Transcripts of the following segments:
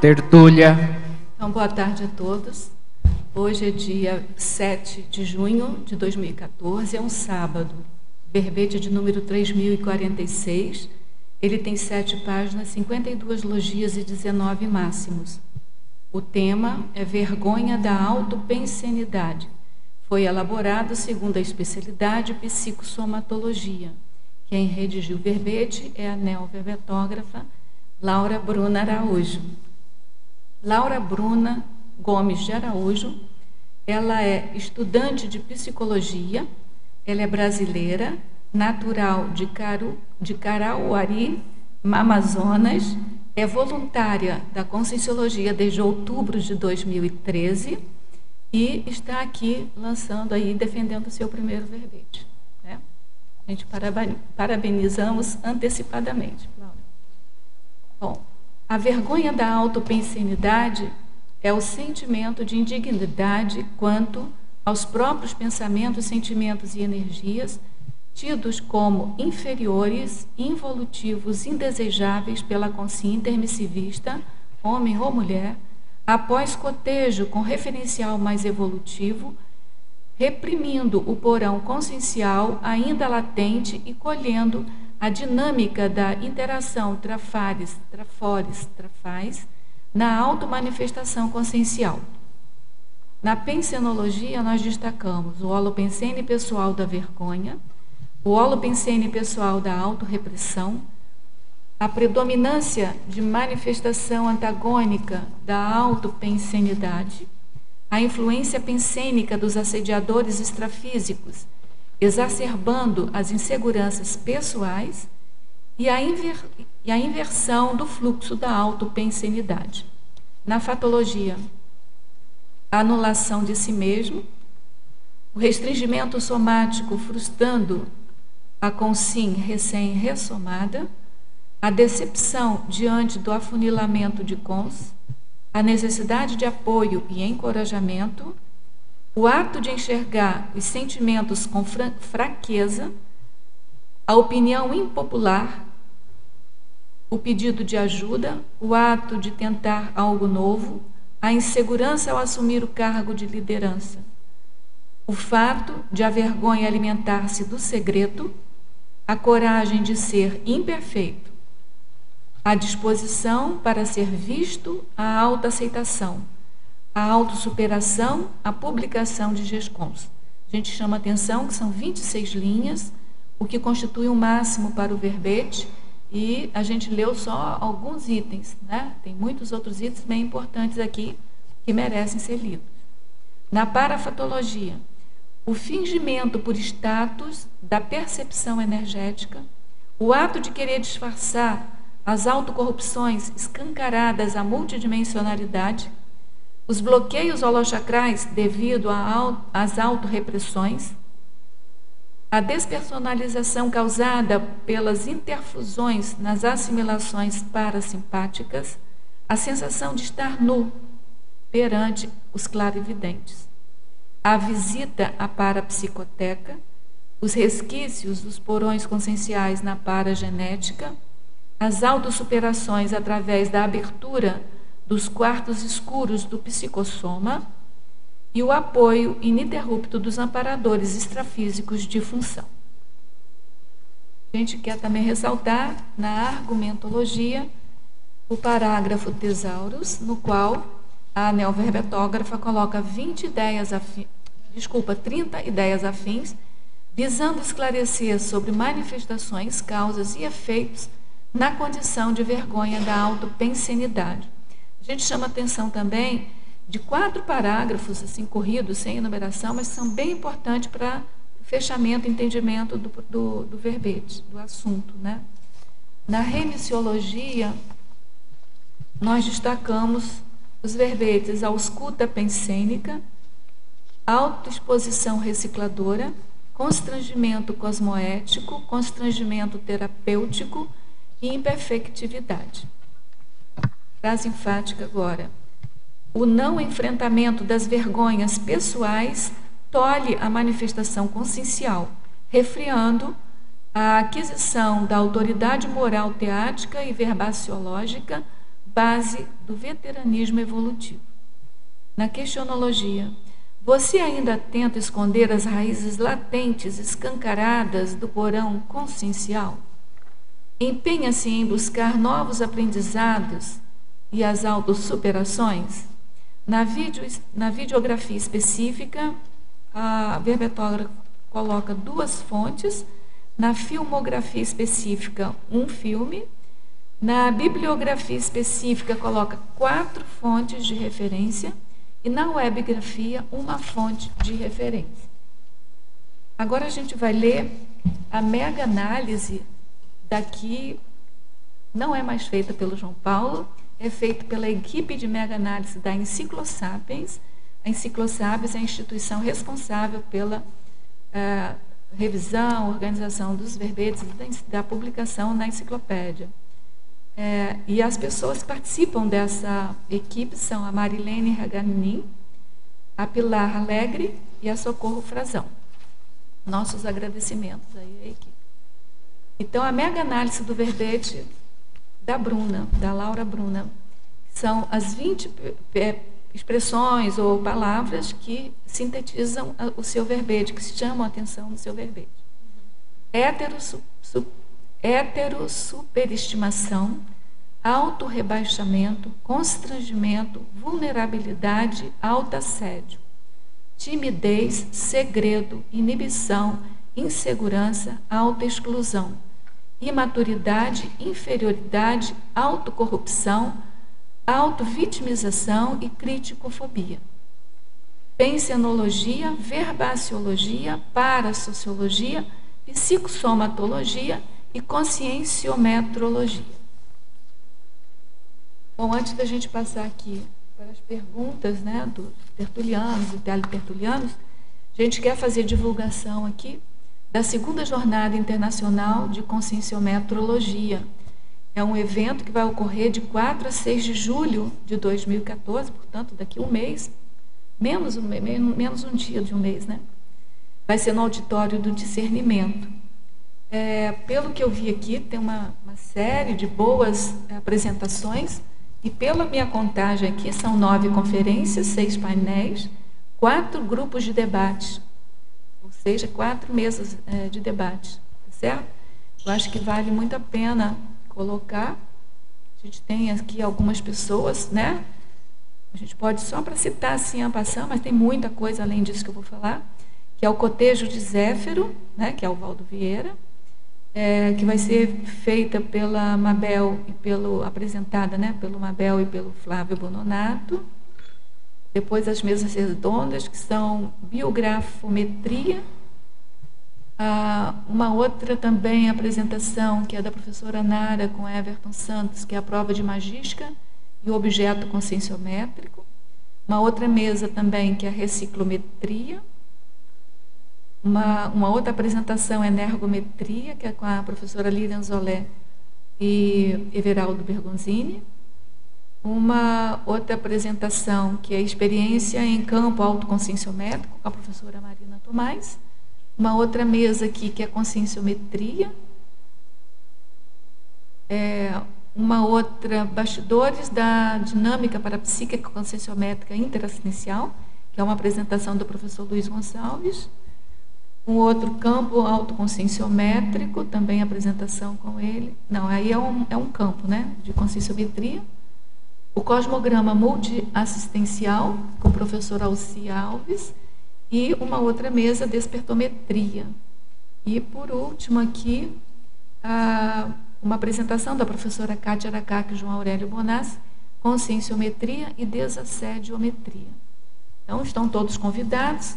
Tertúlia. Então, boa tarde a todos. Hoje é dia 7 de junho de 2014, é um sábado. Verbete de número 3046. Ele tem sete páginas, 52 logias e 19 máximos. O tema é Vergonha da Autopensenidade. Foi elaborado segundo a especialidade psicossomatologia. Quem redigiu o verbete é a neoverbetógrafa Laura Bruna Araújo. Laura Bruna Gomes de Araújo, ela é estudante de psicologia, ela é brasileira, natural de, Caru, de Carauari, Amazonas, é voluntária da Conscienciologia desde outubro de 2013 e está aqui lançando aí, defendendo o seu primeiro verbete. Né? A gente parabenizamos antecipadamente. Bom, a vergonha da autopensenidade é o sentimento de indignidade quanto aos próprios pensamentos, sentimentos e energias tidos como inferiores, involutivos, indesejáveis pela consciência intermissivista, homem ou mulher, após cotejo com referencial mais evolutivo, reprimindo o porão consciencial ainda latente e colhendo a dinâmica da interação trafares, trafores, trafais na automanifestação consciencial. Na pensenologia, nós destacamos o holopensene pessoal da vergonha, o holopensene pessoal da autorrepressão, a predominância de manifestação antagônica da autopensenidade, a influência pensênica dos assediadores extrafísicos exacerbando as inseguranças pessoais e a, e a inversão do fluxo da autopensenidade. Na fatologia, a anulação de si mesmo, o restringimento somático frustrando a consim recém-ressomada, a decepção diante do afunilamento de cons, a necessidade de apoio e encorajamento, o ato de enxergar os sentimentos com fraqueza, a opinião impopular, o pedido de ajuda, o ato de tentar algo novo, a insegurança ao assumir o cargo de liderança, o fato de a vergonha alimentar-se do segredo, a coragem de ser imperfeito, a disposição para ser visto, a autoaceitação a autossuperação, a publicação de GESCONS. A gente chama atenção que são 26 linhas, o que constitui o um máximo para o verbete, e a gente leu só alguns itens, né? Tem muitos outros itens bem importantes aqui que merecem ser lidos. Na parafatologia, o fingimento por status da percepção energética, o ato de querer disfarçar as autocorrupções escancaradas à multidimensionalidade, os bloqueios holochacrais devido às autorrepressões, a despersonalização causada pelas interfusões nas assimilações parasimpáticas, a sensação de estar nu perante os clarividentes, a visita à parapsicoteca, os resquícios dos porões conscienciais na paragenética, as autossuperações através da abertura dos quartos escuros do psicossoma e o apoio ininterrupto dos amparadores extrafísicos de função. A gente quer também ressaltar na argumentologia o parágrafo tesauros, no qual a neoverbetógrafa coloca 20 ideias afins, desculpa, 30 ideias afins, visando esclarecer sobre manifestações, causas e efeitos na condição de vergonha da autopensenidade a gente chama atenção também de quatro parágrafos, assim, corridos, sem enumeração, mas são bem importantes para fechamento entendimento do, do, do verbete, do assunto. Né? Na remissiologia, nós destacamos os verbetes ausculta pensênica, autoexposição recicladora, constrangimento cosmoético, constrangimento terapêutico e imperfectividade. Frase enfática agora. O não enfrentamento das vergonhas pessoais tolhe a manifestação consciencial, refriando a aquisição da autoridade moral teática e verbaciológica base do veteranismo evolutivo. Na questionologia, você ainda tenta esconder as raízes latentes, escancaradas do porão consciencial? Empenha-se em buscar novos aprendizados e as autossuperações? Na, video, na videografia específica, a verbetógrafa coloca duas fontes, na filmografia específica, um filme, na bibliografia específica, coloca quatro fontes de referência e na webgrafia, uma fonte de referência. Agora a gente vai ler a mega análise daqui, não é mais feita pelo João Paulo, é feita pela equipe de mega análise da Enciclosapiens, a Enciclosábios é a instituição responsável pela uh, revisão, organização dos verbetes da, da publicação na enciclopédia. É, e as pessoas que participam dessa equipe são a Marilene Raganin, a Pilar Alegre e a Socorro Frazão. Nossos agradecimentos aí à equipe. Então, a mega análise do verbete da Bruna, da Laura Bruna, são as 20 expressões ou palavras que sintetizam o seu verbete, que chamam a atenção do seu verbete. Hétero, su, su, superestimação, autorrebaixamento, constrangimento, vulnerabilidade, assédio, timidez, segredo, inibição, insegurança, autoexclusão, imaturidade, inferioridade, autocorrupção, autovitimização e criticofobia. Pensenologia, verbaciologia, parasociologia, psicossomatologia e conscienciometrologia. Bom, antes da gente passar aqui para as perguntas né, dos tertulianos e teletertulianos, a gente quer fazer divulgação aqui da segunda jornada internacional de conscienciometrologia, é um evento que vai ocorrer de 4 a 6 de julho de 2014, portanto, daqui a um mês, menos um, menos um dia de um mês, né? Vai ser no auditório do discernimento. É, pelo que eu vi aqui, tem uma, uma série de boas apresentações, e pela minha contagem aqui, são nove conferências, seis painéis, quatro grupos de debate, ou seja, quatro mesas é, de debate, tá certo? Eu acho que vale muito a pena colocar. A gente tem aqui algumas pessoas, né? A gente pode só para citar assim a passão, mas tem muita coisa além disso que eu vou falar, que é o cotejo de Zéfiro, né, que é o Valdo Vieira, é, que vai ser feita pela Mabel e pelo apresentada, né, pelo Mabel e pelo Flávio Bononato. Depois as mesas redondas, que são biografometria, ah, uma outra também apresentação, que é da professora Nara com Everton Santos, que é a prova de magística e objeto conscienciométrico. Uma outra mesa também, que é a reciclometria. Uma, uma outra apresentação é energometria, que é com a professora Lilian Zolé e Everaldo Bergonzini. Uma outra apresentação, que é experiência em campo autoconscienciométrico, com a professora Marina Tomás uma outra mesa aqui que é conscienciometria. É, uma outra, bastidores da dinâmica parapsíquica conscienciométrica interassistencial, que é uma apresentação do professor Luiz Gonçalves. Um outro campo autoconscienciométrico, também apresentação com ele. Não, aí é um, é um campo né, de conscienciometria. O cosmograma multiassistencial, com o professor Alci Alves e uma outra mesa de espertometria. E, por último, aqui, a, uma apresentação da professora Cátia Aracaque e João Aurélio Bonassi, conscienciometria e desassediometria. Então, estão todos convidados.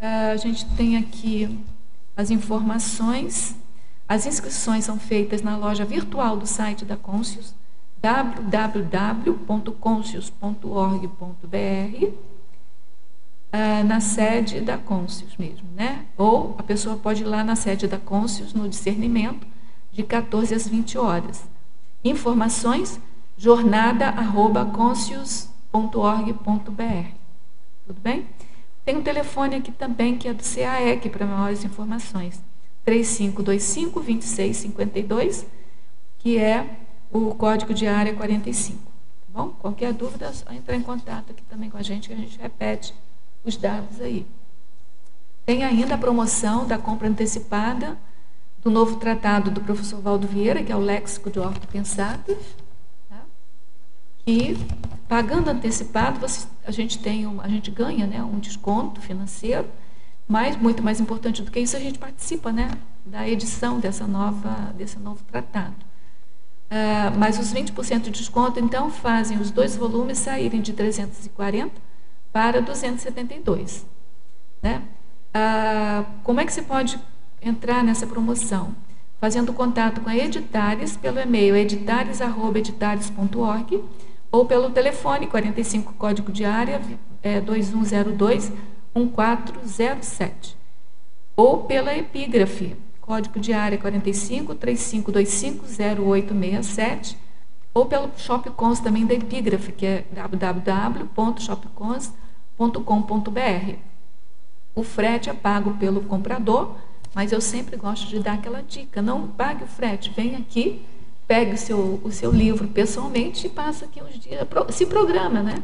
A gente tem aqui as informações. As inscrições são feitas na loja virtual do site da Conscius, www.conscius.org.br ah, na sede da Côncius mesmo, né? Ou a pessoa pode ir lá na sede da Côncius, no discernimento, de 14 às 20 horas. Informações, jornada.conscius.org.br. Tudo bem? Tem um telefone aqui também, que é do CAEC, para maiores informações. 3525-2652, que é o código de área 45. bom? Qualquer dúvida, é só entrar em contato aqui também com a gente, que a gente repete os dados aí. Tem ainda a promoção da compra antecipada do novo tratado do professor Valdo Vieira, que é o Léxico de Ortopensadas, tá? que pagando antecipado, você, a gente tem a gente ganha né, um desconto financeiro, mas muito mais importante do que isso, a gente participa né, da edição dessa nova, desse novo tratado. Uh, mas os 20% de desconto, então, fazem os dois volumes saírem de 340 para 272. Né? Uh, como é que se pode entrar nessa promoção? Fazendo contato com a Editares pelo e-mail editares.editares.org ou pelo telefone 45 código de área é, 2102 1407 ou pela epígrafe código de área 45 3525 0867 ou pelo Shopcons também da epígrafe, que é www.shopcons.com.br. O frete é pago pelo comprador, mas eu sempre gosto de dar aquela dica: não pague o frete, vem aqui, pegue o seu, o seu livro pessoalmente e passa aqui uns dias, se programa, né?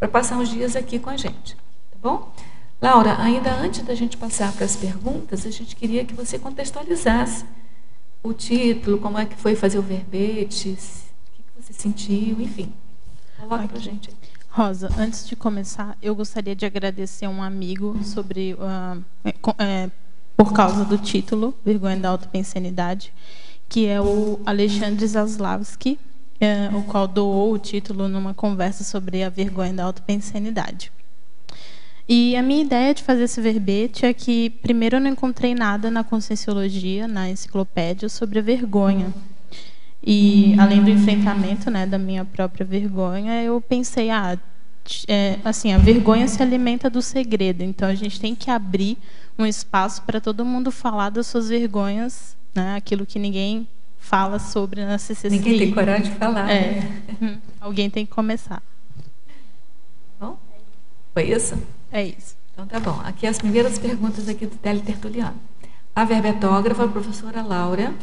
Para passar uns dias aqui com a gente, tá bom? Laura, ainda antes da gente passar para as perguntas, a gente queria que você contextualizasse o título, como é que foi fazer o verbete, o que você sentiu, enfim. Coloca para a gente. Rosa, antes de começar, eu gostaria de agradecer um amigo sobre uh, é, por causa do título Vergonha da Autopensenidade, que é o Alexandre Zaslavski, é, o qual doou o título numa conversa sobre a vergonha da autopensenidade. E a minha ideia de fazer esse verbete é que, primeiro, eu não encontrei nada na Conscienciologia, na enciclopédia, sobre a vergonha. E, além do enfrentamento né, da minha própria vergonha, eu pensei, ah, é, assim, a vergonha se alimenta do segredo. Então, a gente tem que abrir um espaço para todo mundo falar das suas vergonhas, né, aquilo que ninguém fala sobre na CCCI. Ninguém tem coragem de falar. É. Né? Alguém tem que começar. Bom, foi isso? É isso. Então tá bom. Aqui as primeiras perguntas aqui do Teletertuliano. A verbetógrafa, a professora Laura,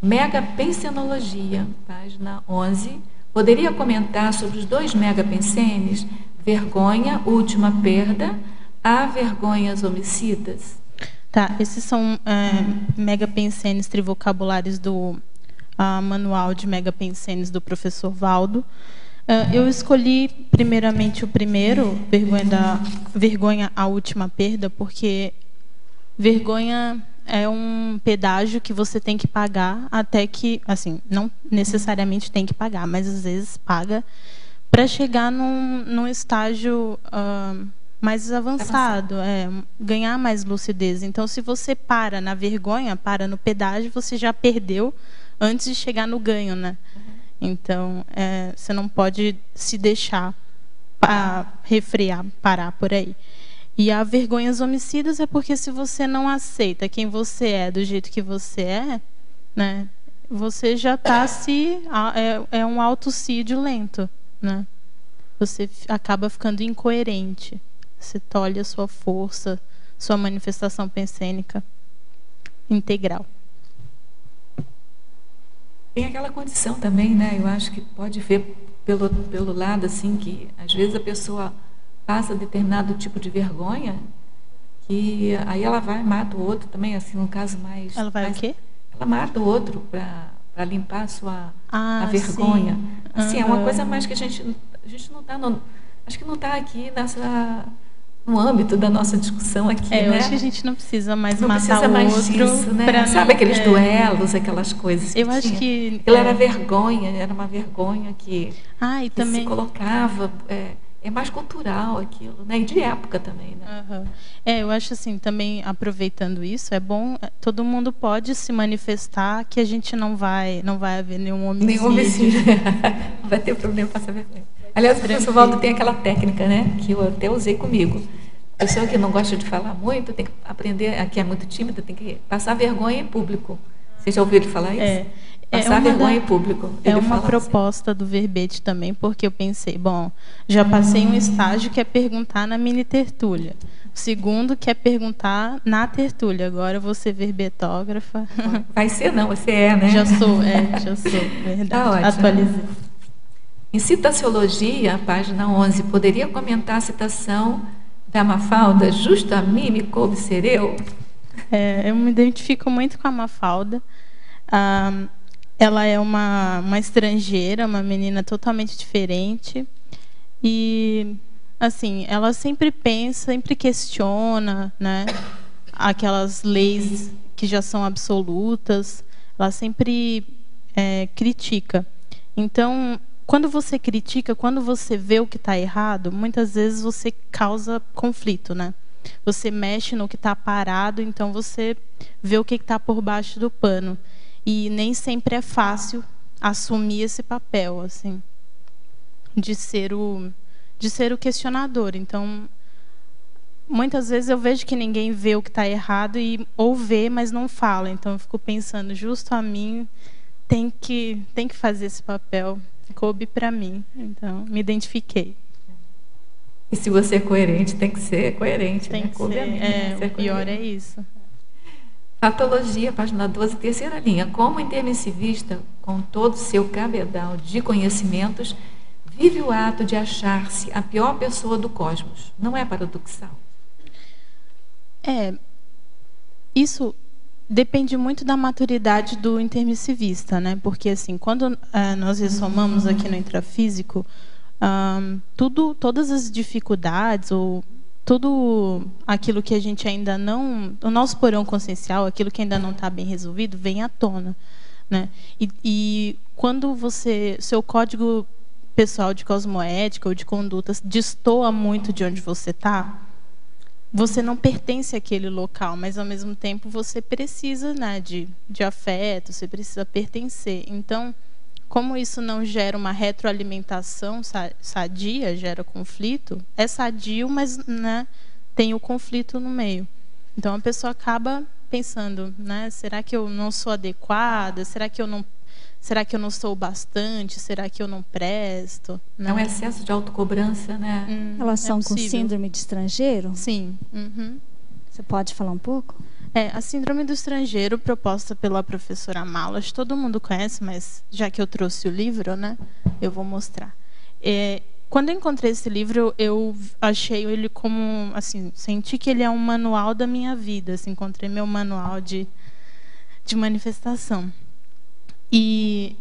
Megapensenologia, página 11. Poderia comentar sobre os dois megapensenes? Vergonha, última perda, há vergonhas homicidas? Tá, esses são é, megapensenes trivocabulários do uh, Manual de Megapensenes do professor Valdo. Uh, eu escolhi primeiramente o primeiro, vergonha, da, vergonha a última perda, porque vergonha é um pedágio que você tem que pagar até que, assim, não necessariamente tem que pagar, mas às vezes paga para chegar num, num estágio uh, mais avançado, é, ganhar mais lucidez. Então, se você para na vergonha, para no pedágio, você já perdeu antes de chegar no ganho, né? Então, é, você não pode se deixar refrear, parar por aí. E a vergonhas homicidas é porque se você não aceita quem você é do jeito que você é, né, você já está se é, é um autocídio lento, né? Você acaba ficando incoerente. Você tolhe a sua força, sua manifestação pensênica integral. Tem aquela condição também, né? Eu acho que pode ver pelo, pelo lado assim que às vezes a pessoa passa determinado tipo de vergonha que aí ela vai e mata o outro também, assim, no caso mais. Ela vai mais, o quê? Ela mata o outro para limpar a sua ah, a vergonha. Sim. Assim, uhum. é uma coisa mais que a gente. A gente não está. Acho que não está aqui nessa no âmbito da nossa discussão aqui, é, né? Eu acho que a gente não precisa mais não matar precisa mais outro. Disso, né? Sabe aqueles é. duelos, aquelas coisas que Eu acho tinha? que... Ela é. era vergonha, era uma vergonha que, ah, que também... se colocava... É, é mais cultural aquilo, né? E de época também, né? Uhum. É, eu acho assim, também aproveitando isso, é bom, é, todo mundo pode se manifestar que a gente não vai, não vai haver nenhum homicídio. Nenhum homicídio. não vai ter problema passar vergonha. Aliás, o professor Waldo tem aquela técnica, né? Que eu até usei comigo pessoa que não gosta de falar muito tem que aprender, aqui é muito tímida, tem que passar vergonha em público. Você já ouviu ele falar isso? É. é passar é vergonha da, em público. É uma assim. proposta assim. do verbete também, porque eu pensei, bom, já passei um estágio que é perguntar na mini tertúlia. O segundo que é perguntar na tertúlia. Agora você verbetógrafa. Vai ser não, você é, né? Já sou, é, já sou, verdade. Tá ótimo. Atualizei. Em citaciologia, página 11, poderia comentar a citação da Mafalda? Justo a mim me coube ser eu? É, eu me identifico muito com a Mafalda. Ah, ela é uma, uma estrangeira, uma menina totalmente diferente. E, assim, ela sempre pensa, sempre questiona, né? Aquelas leis que já são absolutas. Ela sempre é, critica. Então, quando você critica, quando você vê o que está errado, muitas vezes você causa conflito, né? Você mexe no que está parado, então você vê o que está por baixo do pano. E nem sempre é fácil assumir esse papel, assim, de ser o, de ser o questionador. Então, muitas vezes eu vejo que ninguém vê o que está errado e ou vê, mas não fala. Então, eu fico pensando, justo a mim tem que tem que fazer esse papel coube para mim. Então, me identifiquei. E se você é coerente, tem que ser coerente. Tem né? que coube ser. Mim, é, ser o pior é isso. Patologia, página 12, terceira linha. Como intermissivista, com todo o seu cabedal de conhecimentos, vive o ato de achar-se a pior pessoa do cosmos. Não é paradoxal? É. Isso Depende muito da maturidade do intermissivista, né? Porque assim, quando uh, nós ressomamos aqui no intrafísico, um, tudo, todas as dificuldades ou tudo aquilo que a gente ainda não, o nosso porão consciencial, aquilo que ainda não está bem resolvido, vem à tona, né? E, e quando você, seu código pessoal de cosmoética ou de condutas destoa muito de onde você está, você não pertence àquele local, mas ao mesmo tempo você precisa né, de, de afeto, você precisa pertencer. Então, como isso não gera uma retroalimentação sadia, gera conflito, é sadio, mas né, tem o conflito no meio. Então a pessoa acaba pensando, né, será que eu não sou adequada? Será que eu não Será que eu não sou bastante? Será que eu não presto? Não, é um excesso de autocobrança, né? Hum, Relação é com síndrome de estrangeiro? Sim. Uhum. Você pode falar um pouco? É, a síndrome do estrangeiro, proposta pela professora Malas, todo mundo conhece, mas já que eu trouxe o livro, né, eu vou mostrar. É, quando eu encontrei esse livro, eu achei ele como, assim, senti que ele é um manual da minha vida. Assim, encontrei meu manual de, de manifestação. E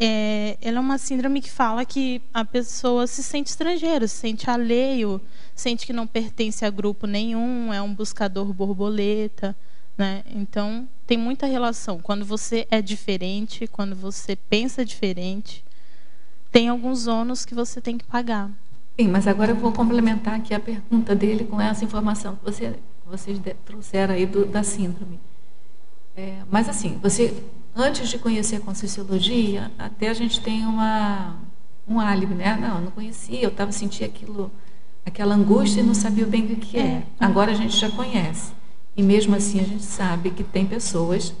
é, ela é uma síndrome que fala que a pessoa se sente estrangeiro, se sente alheio, sente que não pertence a grupo nenhum, é um buscador borboleta. Né? Então, tem muita relação. Quando você é diferente, quando você pensa diferente, tem alguns ônus que você tem que pagar. Sim, mas agora eu vou complementar aqui a pergunta dele com essa informação que você, vocês trouxeram aí do, da síndrome. É, mas assim, você antes de conhecer a Conscienciologia, até a gente tem uma, um álibi, né? Não, eu não conhecia, eu estava sentindo aquilo, aquela angústia e não sabia bem o que é. é. Agora a gente já conhece. E mesmo assim a gente sabe que tem pessoas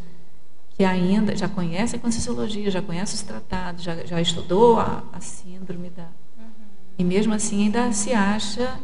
que ainda já conhecem a Conscienciologia, já conhecem os tratados, já, já estudou a, a síndrome da... Uhum. E mesmo assim ainda se acha...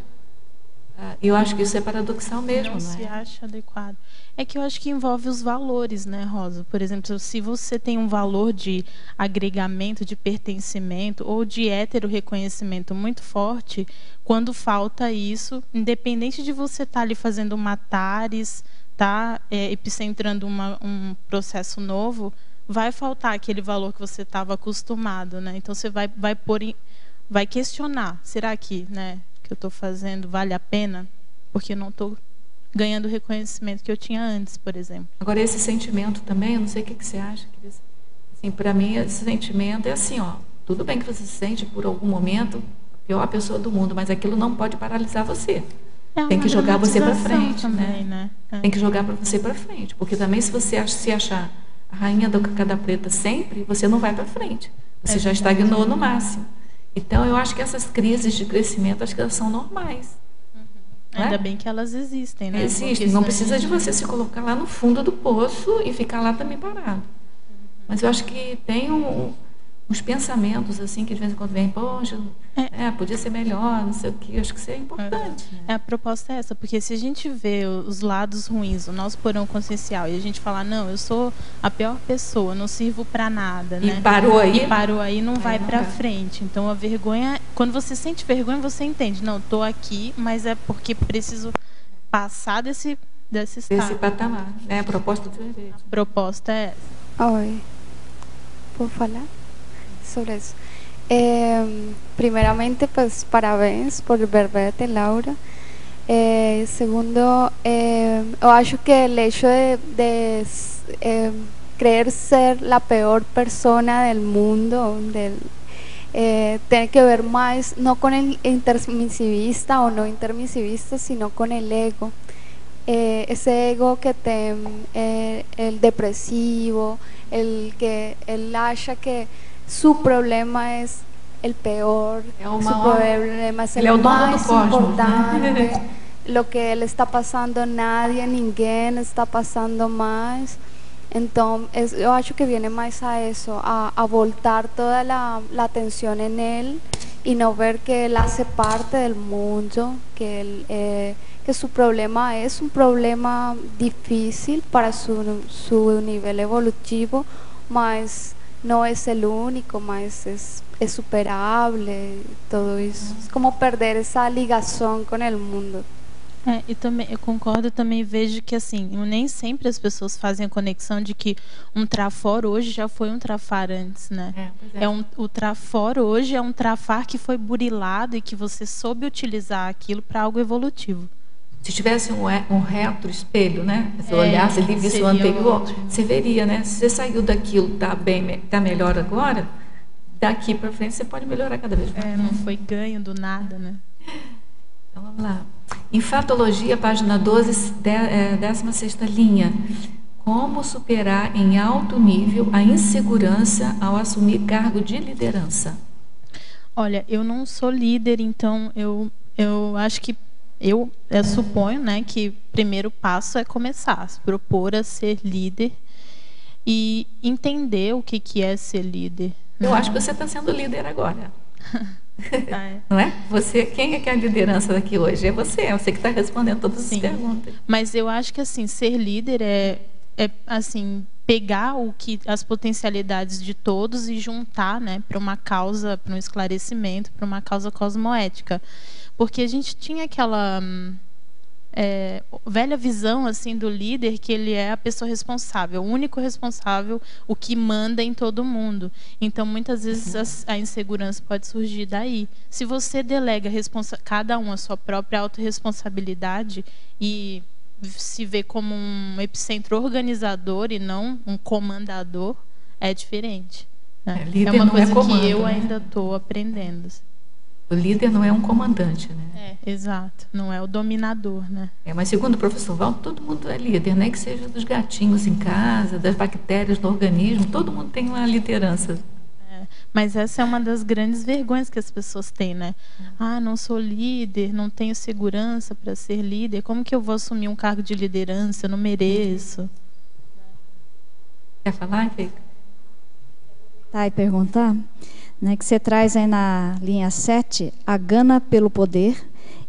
Uh, eu acho que isso é paradoxal mesmo, não, não é? se acha adequado. É que eu acho que envolve os valores, né, Rosa? Por exemplo, se você tem um valor de agregamento, de pertencimento ou de hétero reconhecimento muito forte, quando falta isso, independente de você estar tá ali fazendo matares, tá é, epicentrando uma, um processo novo, vai faltar aquele valor que você estava acostumado, né? Então você vai vai pôr em, vai questionar, será que, né, que eu estou fazendo vale a pena? Porque não estou ganhando o reconhecimento que eu tinha antes, por exemplo. Agora, esse sentimento também, eu não sei o que, que você acha, assim, para mim, esse sentimento é assim, ó, tudo bem que você se sente por algum momento a pior pessoa do mundo, mas aquilo não pode paralisar você. É Tem que jogar você para frente, também, né? né? É. Tem que jogar para você para frente, porque também se você se achar a rainha da cada preta sempre, você não vai para frente. Você é já estagnou no máximo. Então, eu acho que essas crises de crescimento, acho que elas são normais. Ainda é? bem que elas existem, né? Existem. Não precisa de você se colocar lá no fundo do poço e ficar lá também parado. Mas eu acho que tem um, uns pensamentos assim que de vez em quando vem, poxa, é. é podia ser melhor, não sei o que, acho que isso é importante. É. Né? é. a proposta é essa, porque se a gente vê os lados ruins, o nosso porão consciencial, e a gente falar, não, eu sou a pior pessoa, não sirvo para nada, e né? parou aí? E parou aí, não aí vai para frente. Então a vergonha, quando você sente vergonha, você entende, não, estou aqui, mas é porque preciso passar desse desse estado. Desse patamar, né? A proposta do A proposta é essa. Oi. Posso falar? Sobre eso. Eh, primeramente, pues parabéns por verbete, Laura. Eh, segundo, eh, eu acho que o hecho de, eh, creer ser la peor persona del mundo, eh, tiene que ver más no con el intermisivista o no intermisivista, sino con el ego. Eh, ese ego que te, el depresivo, el que él acha que su problema es el peor, su problema es el más importante, lo que él está pasando nadie, ninguém está pasando más. Entonces, yo acho que viene más a eso, a, a voltar toda la, la, atención en él y no ver que él hace parte del mundo, que, él, eh, que su problema es un problema difícil para su, su nivel evolutivo, más no es el único, mas es, es superable, todo isso. É como perder essa ligação com o mundo. É, e também eu concordo também vejo que assim nem sempre as pessoas fazem a conexão de que um trafor hoje já foi um trafar antes, né? É, é. é um, o trafor hoje é um trafar que foi burilado e que você soube utilizar aquilo para algo evolutivo. Se tivesse um, um retro espelho, né? Se é, olhasse ali, visse o anterior, ótimo. você veria, né? Se você saiu daquilo, tá bem, tá melhor agora, daqui para frente você pode melhorar cada vez mais. É, não foi ganho do nada, né? Então vamos lá. Enfatologia, página 12, 16 é, linha. Como superar em alto nível a insegurança ao assumir cargo de liderança? Olha, eu não sou líder, então eu, eu acho que eu, eu suponho né, que o primeiro passo é começar, se propor a ser líder e entender o que, que é ser líder. Eu acho que você está sendo líder agora. ah, é. Não é? Você, quem é que é a liderança daqui hoje? É você, é você que está respondendo todas Sim. as perguntas. Mas eu acho que assim, ser líder é, é assim pegar o que as potencialidades de todos e juntar, né, para uma causa, para um esclarecimento, para uma causa cosmoética. Porque a gente tinha aquela é, velha visão assim do líder que ele é a pessoa responsável, o único responsável, o que manda em todo mundo. Então, muitas vezes a, a insegurança pode surgir daí. Se você delega cada um a sua própria autorresponsabilidade e se vê como um epicentro organizador e não um comandador, é diferente. Né? É, é, uma é coisa é comando, que eu né? ainda estou aprendendo. O líder não é um comandante, né? É, exato. Não é o dominador, né? É, mas segundo o professor Val, todo mundo é líder, nem né? que seja dos gatinhos em casa, das bactérias no organismo, todo mundo tem uma liderança. É, mas essa é uma das grandes vergonhas que as pessoas têm, né? Ah, não sou líder, não tenho segurança para ser líder. Como que eu vou assumir um cargo de liderança? Eu não mereço. Quer falar, Kate? Tá, e perguntar? Né, que você traz aí na linha 7, a gana pelo poder,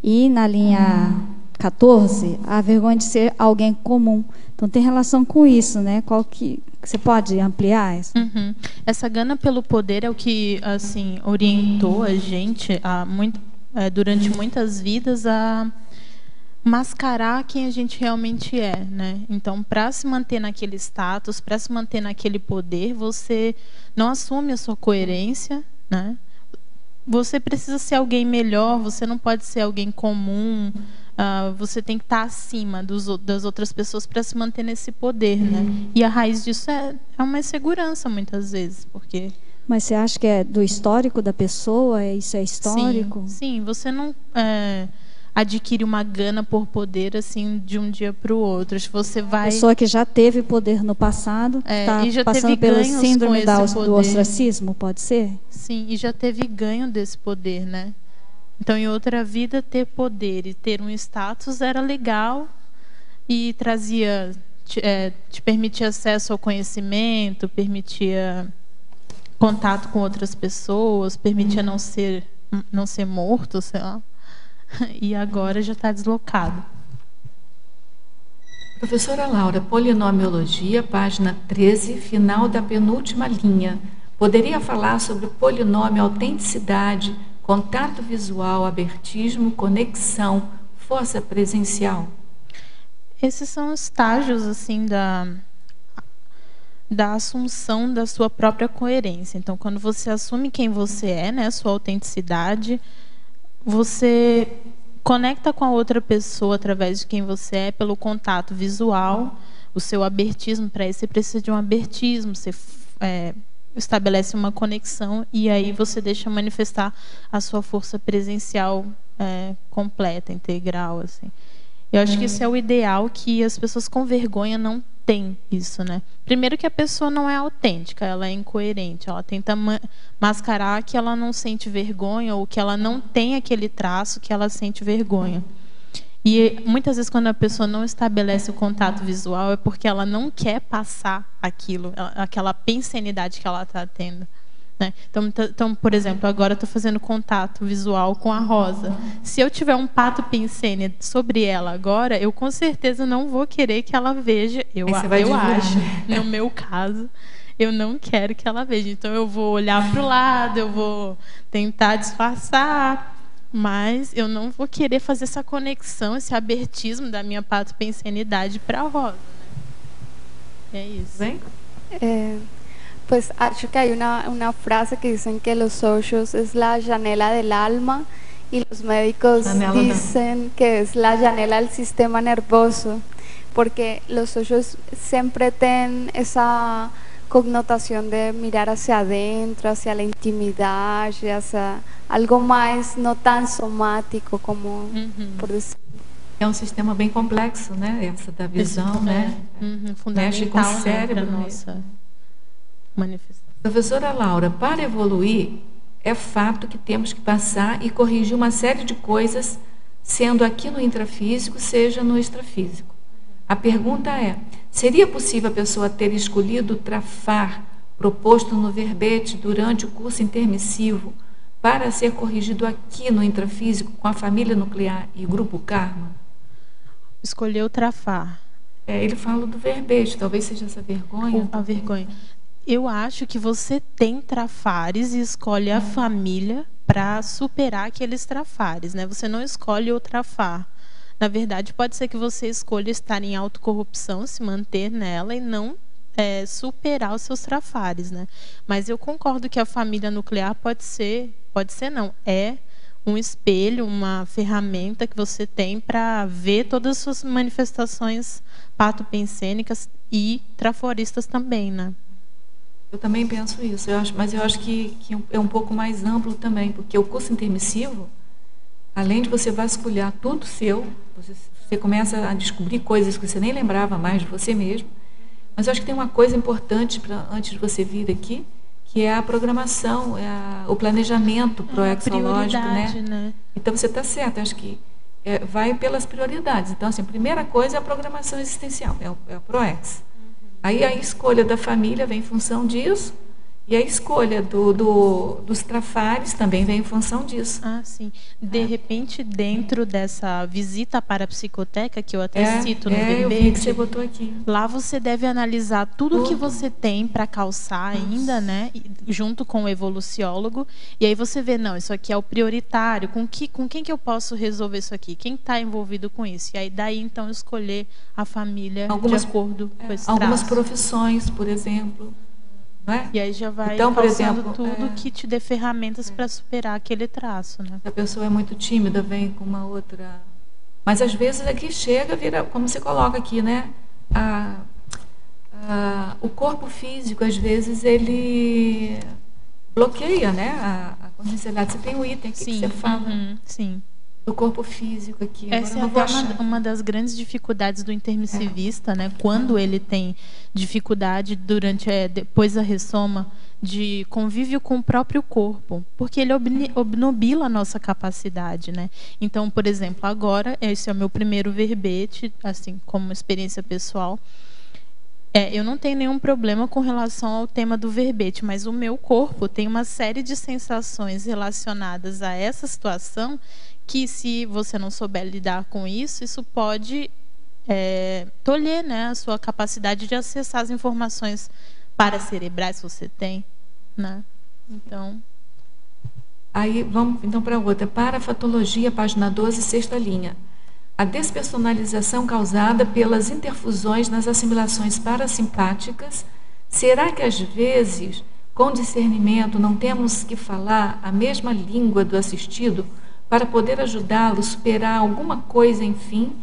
e na linha 14, a vergonha de ser alguém comum. Então tem relação com isso, né? Qual que você pode ampliar isso? Uhum. Essa gana pelo poder é o que assim orientou a gente a muito, é, durante muitas vidas a mascarar quem a gente realmente é, né? Então, para se manter naquele status, para se manter naquele poder, você não assume a sua coerência, né? Você precisa ser alguém melhor, você não pode ser alguém comum. Uh, você tem que estar acima dos, das outras pessoas para se manter nesse poder, né? E a raiz disso é, é uma insegurança muitas vezes, porque mas você acha que é do histórico da pessoa? Isso é histórico? Sim, sim você não é, adquire uma gana por poder assim de um dia para o outro. Você vai. Pessoa que já teve poder no passado está é, passando pelo síndrome do ostracismo, pode ser? Sim, e já teve ganho desse poder, né? Então, em outra vida, ter poder e ter um status era legal e trazia, te, é, te permitia acesso ao conhecimento, permitia contato com outras pessoas, permitia não ser não ser morto, sei lá. E agora já está deslocado. Professora Laura, polinomiologia, página 13, final da penúltima linha. Poderia falar sobre polinômio, autenticidade, contato visual, abertismo, conexão, força presencial? Esses são estágios assim da da assunção da sua própria coerência. Então, quando você assume quem você é, né, sua autenticidade, você conecta com a outra pessoa através de quem você é pelo contato visual, o seu abertismo. Para isso, você precisa de um abertismo. Você é, estabelece uma conexão e aí você deixa manifestar a sua força presencial é, completa, integral, assim. Eu acho que isso é o ideal que as pessoas com vergonha não têm isso, né? Primeiro que a pessoa não é autêntica, ela é incoerente, ela tenta ma mascarar que ela não sente vergonha ou que ela não tem aquele traço que ela sente vergonha. E muitas vezes quando a pessoa não estabelece o contato visual é porque ela não quer passar aquilo, aquela pensenidade que ela está tendo. Né? Então, então, por exemplo, agora estou fazendo contato visual com a rosa. Se eu tiver um pato pensene sobre ela agora, eu com certeza não vou querer que ela veja. Eu, eu acho, no meu caso, eu não quero que ela veja. Então, eu vou olhar para o lado, eu vou tentar disfarçar, mas eu não vou querer fazer essa conexão, esse abertismo da minha pato pensenidade para a rosa. Né? É isso. Vem? É... Pues acho que hay una, una frase que dicen que los ojos es la llanela del alma y los médicos dicen que es la llanela del sistema nervioso, porque los ojos siempre tienen esa connotación de mirar hacia adentro, hacia la intimidad, hacia algo más no tan somático como, uhum. por decir. É um sistema bem complexo, né? Essa da visão, né? Uhum, fundamental Mexe com o cérebro. Né, nossa manifestar. Professora Laura, para evoluir, é fato que temos que passar e corrigir uma série de coisas, sendo aqui no intrafísico, seja no extrafísico. A pergunta é: seria possível a pessoa ter escolhido o trafar proposto no verbete durante o curso intermissivo para ser corrigido aqui no intrafísico com a família nuclear e o grupo Karma? Escolheu trafar. É, ele fala do verbete, talvez seja essa vergonha. a vergonha. Eu acho que você tem trafares e escolhe a família para superar aqueles trafares, né? Você não escolhe o trafar. Na verdade, pode ser que você escolha estar em autocorrupção, se manter nela e não é, superar os seus trafares, né? Mas eu concordo que a família nuclear pode ser, pode ser não, é um espelho, uma ferramenta que você tem para ver todas as suas manifestações patopensênicas e traforistas também, né? Eu também penso isso, eu acho, mas eu acho que, que é um pouco mais amplo também, porque o curso intermissivo, além de você vasculhar tudo seu, você, você começa a descobrir coisas que você nem lembrava mais de você mesmo, mas eu acho que tem uma coisa importante para antes de você vir aqui, que é a programação, é a, o planejamento é proexológico, né? né? Então você está certo, acho que é, vai pelas prioridades. Então, assim, a primeira coisa é a programação existencial, é o, é o PROEX. Aí a escolha da família vem em função disso. E a escolha do, do, dos trafares também vem em função disso. Ah, sim. De é. repente, dentro dessa visita para a psicoteca, que eu até é, cito no é, verbete, eu que você botou aqui. lá você deve analisar tudo, tudo. que você tem para calçar Nossa. ainda, né? Junto com o evoluciólogo. E aí você vê, não, isso aqui é o prioritário. Com, que, com quem que eu posso resolver isso aqui? Quem está envolvido com isso? E aí daí, então, escolher a família algumas, de acordo com esse Algumas traço. profissões, por exemplo. É? E aí já vai então, por exemplo, tudo é... que te dê ferramentas é. para superar aquele traço. Né? A pessoa é muito tímida, vem com uma outra. Mas às vezes aqui chega, vira, como você coloca aqui, né? A, a, o corpo físico, às vezes, ele bloqueia né? a, a. Você tem um item aqui sim, que você fala. Uhum, sim do corpo físico aqui. Essa é até uma, uma, das grandes dificuldades do intermissivista, é. né? Quando ele tem dificuldade durante é, depois da ressoma de convívio com o próprio corpo, porque ele obnubila a nossa capacidade, né? Então, por exemplo, agora esse é o meu primeiro verbete, assim como experiência pessoal. É, eu não tenho nenhum problema com relação ao tema do verbete, mas o meu corpo tem uma série de sensações relacionadas a essa situação que, se você não souber lidar com isso, isso pode é, tolher né, a sua capacidade de acessar as informações paracerebrais que você tem. Né? Então. Aí vamos então para outra. Parafatologia, página 12, sexta linha a despersonalização causada pelas interfusões nas assimilações parasimpáticas, será que às vezes, com discernimento, não temos que falar a mesma língua do assistido para poder ajudá-lo a superar alguma coisa, enfim,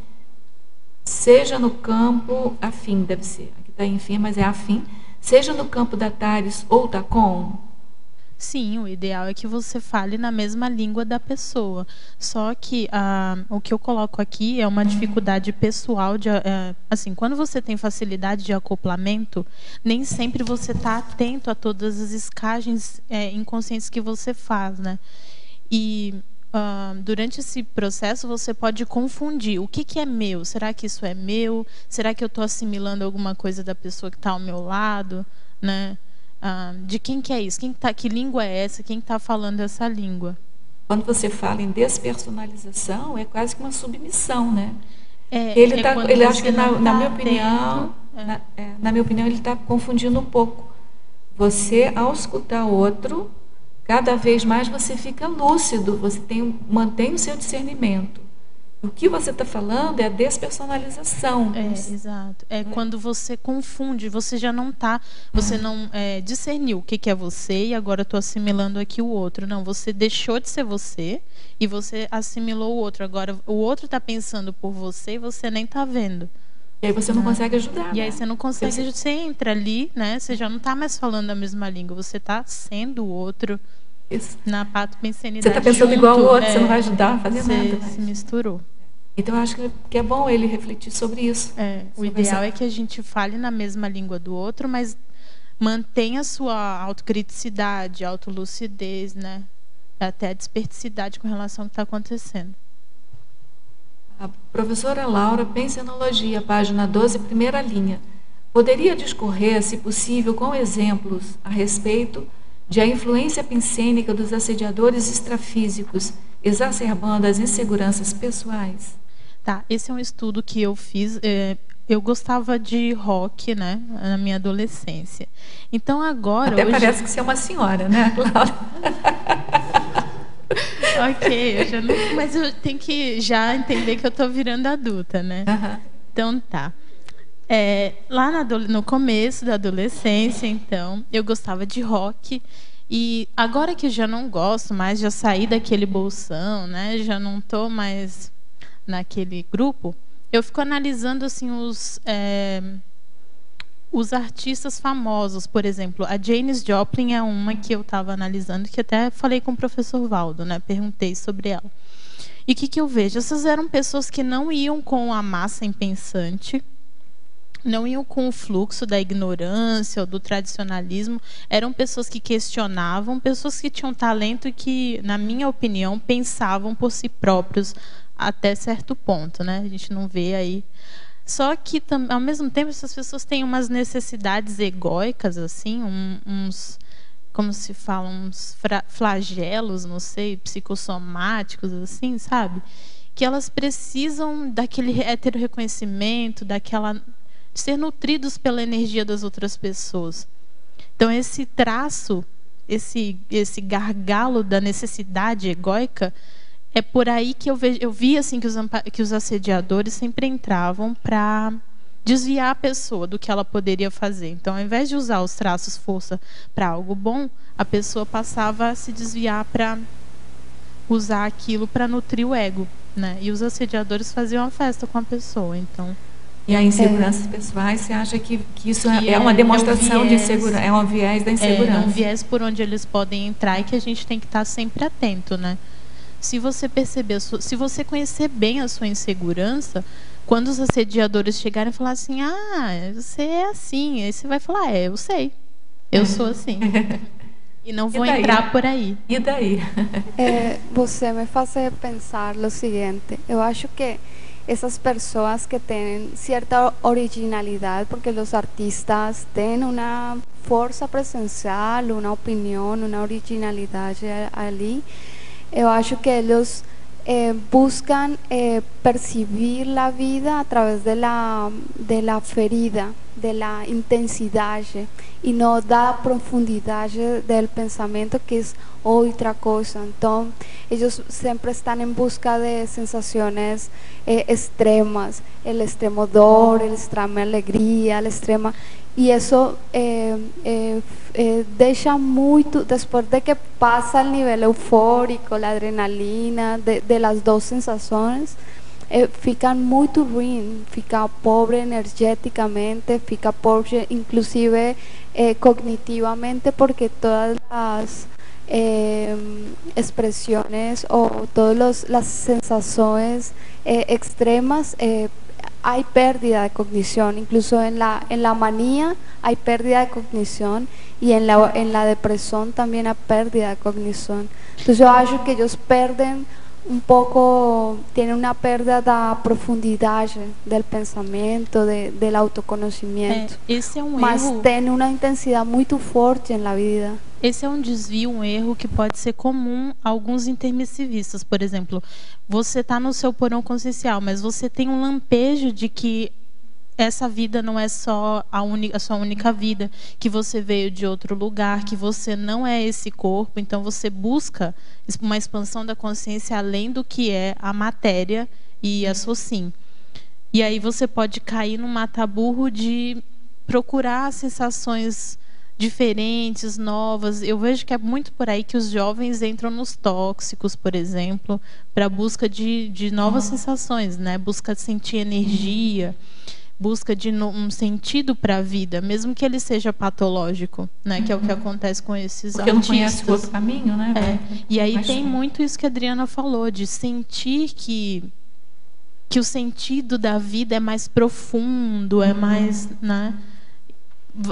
seja no campo afim, deve ser, aqui está enfim, mas é afim, seja no campo da Tares ou da Com? Sim, o ideal é que você fale na mesma língua da pessoa. Só que ah, o que eu coloco aqui é uma dificuldade pessoal de, eh, assim, quando você tem facilidade de acoplamento, nem sempre você está atento a todas as escagens é, inconscientes que você faz, né? E Uh, durante esse processo você pode confundir o que, que é meu. Será que isso é meu? Será que eu estou assimilando alguma coisa da pessoa que está ao meu lado? Né? Ah, de quem que é isso? Quem tá, que língua é essa? Quem está falando essa língua? Quando você fala em despersonalização, é quase que uma submissão, né? É, ele é tá, ele acha que na, tá na, minha opinião, é. na, é, na, minha opinião, ele está confundindo um pouco. Você, ao escutar outro, cada vez mais você fica lúcido, você tem, mantém o seu discernimento. O que você está falando é a despersonalização. É, exato. É, é, quando você confunde, você já não está, você uhum. não é, discerniu o que, que é você e agora estou assimilando aqui o outro. Não, você deixou de ser você e você assimilou o outro. Agora o outro está pensando por você e você nem está vendo. E aí você não né? consegue ajudar. E né? aí você não consegue, você... você entra ali, né? Você já não está mais falando a mesma língua, você está sendo o outro. Isso. Na patopensenidade. Você está pensando junto, igual o outro, é, você não vai ajudar a fazer você nada. Se misturou. Então, eu acho que é bom ele refletir sobre isso. É, o ideal essa... é que a gente fale na mesma língua do outro, mas mantenha a sua autocriticidade, autolucidez, né? Até a desperticidade com relação ao que está acontecendo. A professora Laura, Pensenologia, página 12, primeira linha. Poderia discorrer, se possível, com exemplos a respeito de a influência pensênica dos assediadores extrafísicos exacerbando as inseguranças pessoais? Tá, esse é um estudo que eu fiz. É, eu gostava de rock, né, na minha adolescência. Então agora. Até hoje... parece que você é uma senhora, né, Cláudia? ok, eu já não, mas eu tenho que já entender que eu estou virando adulta, né? Uhum. Então tá. É, lá na, no começo da adolescência, então, eu gostava de rock. E agora que eu já não gosto mais, já saí daquele bolsão, né? Já não estou mais naquele grupo. Eu fico analisando assim os é, os artistas famosos, por exemplo, a Janis Joplin é uma que eu estava analisando, que até falei com o professor Valdo, né? Perguntei sobre ela. E o que, que eu vejo? Essas eram pessoas que não iam com a massa impensante, não iam com o fluxo da ignorância ou do tradicionalismo, eram pessoas que questionavam, pessoas que tinham talento e que, na minha opinião, pensavam por si próprios até certo ponto, né? A gente não vê aí. Só que, ao mesmo tempo, essas pessoas têm umas necessidades egóicas, assim, um, uns, como se fala, uns flagelos, não sei, psicossomáticos, assim, sabe? Que elas precisam daquele hétero reconhecimento, daquela ser nutridos pela energia das outras pessoas. Então esse traço, esse esse gargalo da necessidade egóica é por aí que eu, vejo, eu vi assim que os, que os assediadores sempre entravam para desviar a pessoa do que ela poderia fazer. Então, ao invés de usar os traços força para algo bom, a pessoa passava a se desviar para usar aquilo para nutrir o ego, né? E os assediadores faziam a festa com a pessoa. Então, e a inseguranças é. pessoais, você acha que, que isso que é, é, uma demonstração é um viés, de insegurança, é um viés da insegurança? É um viés por onde eles podem entrar e que a gente tem que estar sempre atento, né? Se você perceber, se você conhecer bem a sua insegurança, quando os assediadores chegarem e falar assim, ah, você é assim, aí você vai falar, é, eu sei, eu sou assim. E não vou e entrar por aí. E daí? É, você me faz pensar o seguinte, eu acho que esas personas que tienen cierta originalidad, porque los artistas tienen una fuerza presencial, una opinión, una originalidad allí. Yo acho que ellos eh, buscan eh, percibir la vida a través de la, de la ferida, de la intensidad y no da profundidad del pensamiento que es otra cosa. Entonces, ellos siempre están en busca de sensaciones eh, extremas, el extremo dolor, el extrema alegría, el extrema... Y eso eh, eh, eh, deja mucho, después de que pasa el nivel eufórico, la adrenalina, de, de las dos sensaciones, eh, fican muito ruim, fica pobre energéticamente, fica pobre inclusive eh, cognitivamente, porque todas las eh, expresiones o todas las sensaciones eh, extremas eh, hay pérdida de cognición, incluso en la, en la manía hay pérdida de cognición y en la, en la depresión también hay pérdida de cognición. Entonces yo acho que ellos pierden un pouco tem uma perda da profundidade do pensamento, de, do autoconhecimento. É, esse é um mas erro. tem uma intensidade muito forte na vida. Esse é um desvio, um erro que pode ser comum a alguns intermissivistas. Por exemplo, você está no seu porão consciencial, mas você tem um lampejo de que essa vida não é só a, a sua única vida, que você veio de outro lugar, que você não é esse corpo, então você busca uma expansão da consciência além do que é a matéria e a socin. E aí você pode cair num mataburro de procurar sensações diferentes, novas. Eu vejo que é muito por aí que os jovens entram nos tóxicos, por exemplo, para busca de, de novas sensações, né? Busca sentir energia busca de um sentido para a vida, mesmo que ele seja patológico, né? Que é o que acontece com esses Porque artistas. não conhece o outro caminho, né? É. E aí Mas- tem muito isso que a Adriana falou, de sentir que que o sentido da vida é mais profundo, é mais, né?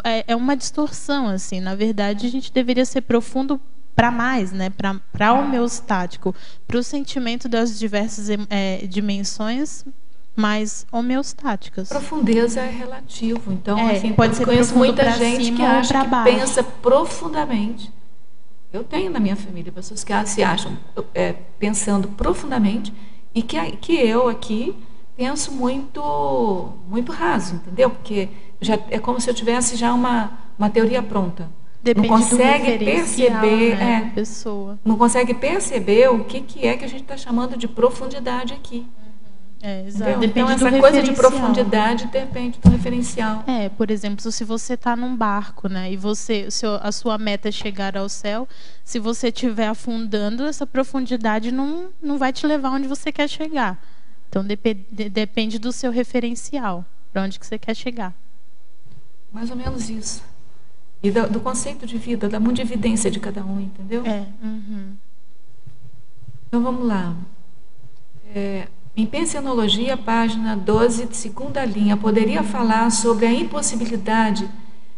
É, é uma distorção assim. Na verdade, a gente deveria ser profundo para mais, né? Para homeostático, para o sentimento das diversas é, dimensões mais homeostáticas. Profundeza é relativo. Então, É, assim, pode ser conheço muita gente que acha que baixo. pensa profundamente. Eu tenho na minha família pessoas que se acham é, pensando profundamente e que, que eu aqui penso muito muito raso, entendeu? Porque já é como se eu tivesse já uma, uma teoria pronta. Depende não consegue perceber, né, é, pessoa. não consegue perceber o que, que é que a gente está chamando de profundidade aqui. É, exato. Depende Então, essa coisa de profundidade depende do referencial. É, por exemplo, se você está num barco, né, e você, se a sua meta é chegar ao céu, se você estiver afundando, essa profundidade não, não vai te levar onde você quer chegar. Então depe- de- depende do seu referencial, para onde que você quer chegar. Mais ou menos isso. E do, do conceito de vida, da mundividência de cada um, entendeu? É. uhum. Então vamos lá. É, em Pensionologia, página 12, de segunda linha, poderia falar sobre a impossibilidade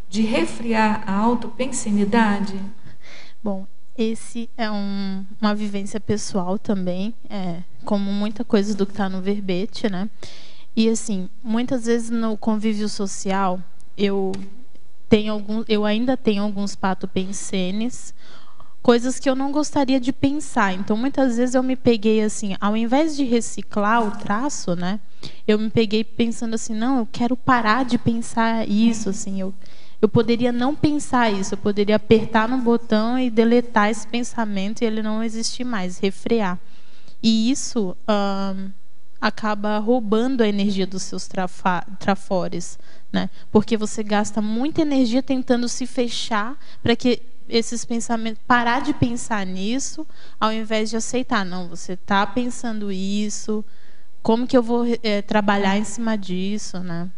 de refriar a autopensenidade? Bom, esse é um- uma vivência pessoal também, é, como muita coisa do que está no verbete, né? E assim, muitas vezes no convívio social, eu tenho algum, eu ainda tenho alguns patopensenes, coisas que eu não gostaria de pensar. Então, muitas vezes eu me peguei assim, ao invés de reciclar o traço, né? Eu me peguei pensando assim, não, eu quero parar de pensar isso, assim, eu eu poderia não pensar isso, eu poderia apertar no botão e deletar esse pensamento e ele não existir mais, refrear. E isso acaba roubando a energia dos seus trafa- trafores, né? Porque você gasta muita energia tentando se fechar para que esses pensamentos parar de pensar nisso, ao invés de aceitar, não, você está pensando isso, como que eu vou eh, trabalhar em cima disso, né?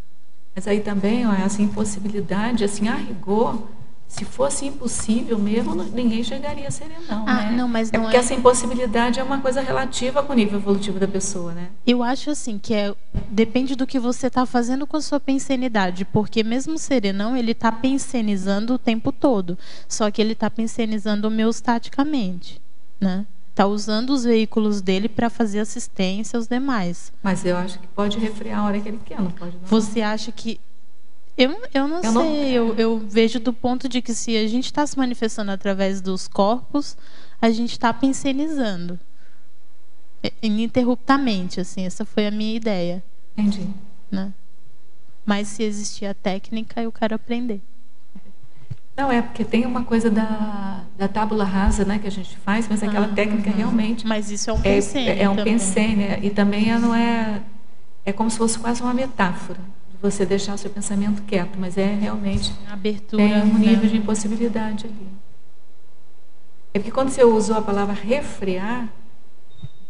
Mas aí também, ó, essa impossibilidade, assim, a rigor, se fosse impossível mesmo, ninguém chegaria a serenão, Ah, né? não, mas é não porque é- essa impossibilidade é uma coisa relativa com o nível evolutivo da pessoa, né? Eu acho assim que é depende do que você está fazendo com a sua pensenidade, porque mesmo o serenão ele está pensenizando o tempo todo, só que ele está pensenizando homeostaticamente, né? está usando os veículos dele para fazer assistência aos demais. Mas eu acho que pode refrear a hora que ele quer, não pode? Não? Você acha que eu, eu não eu sei, não... Eu, eu vejo do ponto de que se a gente está se manifestando através dos corpos, a gente está pensionizando ininterruptamente, assim, essa foi a minha ideia. Entendi. Né? Mas se existir a técnica, eu quero aprender. Não, é porque tem uma coisa da, da tábula rasa, né, que a gente faz, mas aquela ah, técnica uhum. realmente... Mas isso é um pensene. É, é um pensene, e também não é... É como se fosse quase uma metáfora você deixar o seu pensamento quieto, mas é realmente... Abertura. Tem um nível né? de impossibilidade ali. É porque quando você usou a palavra refrear,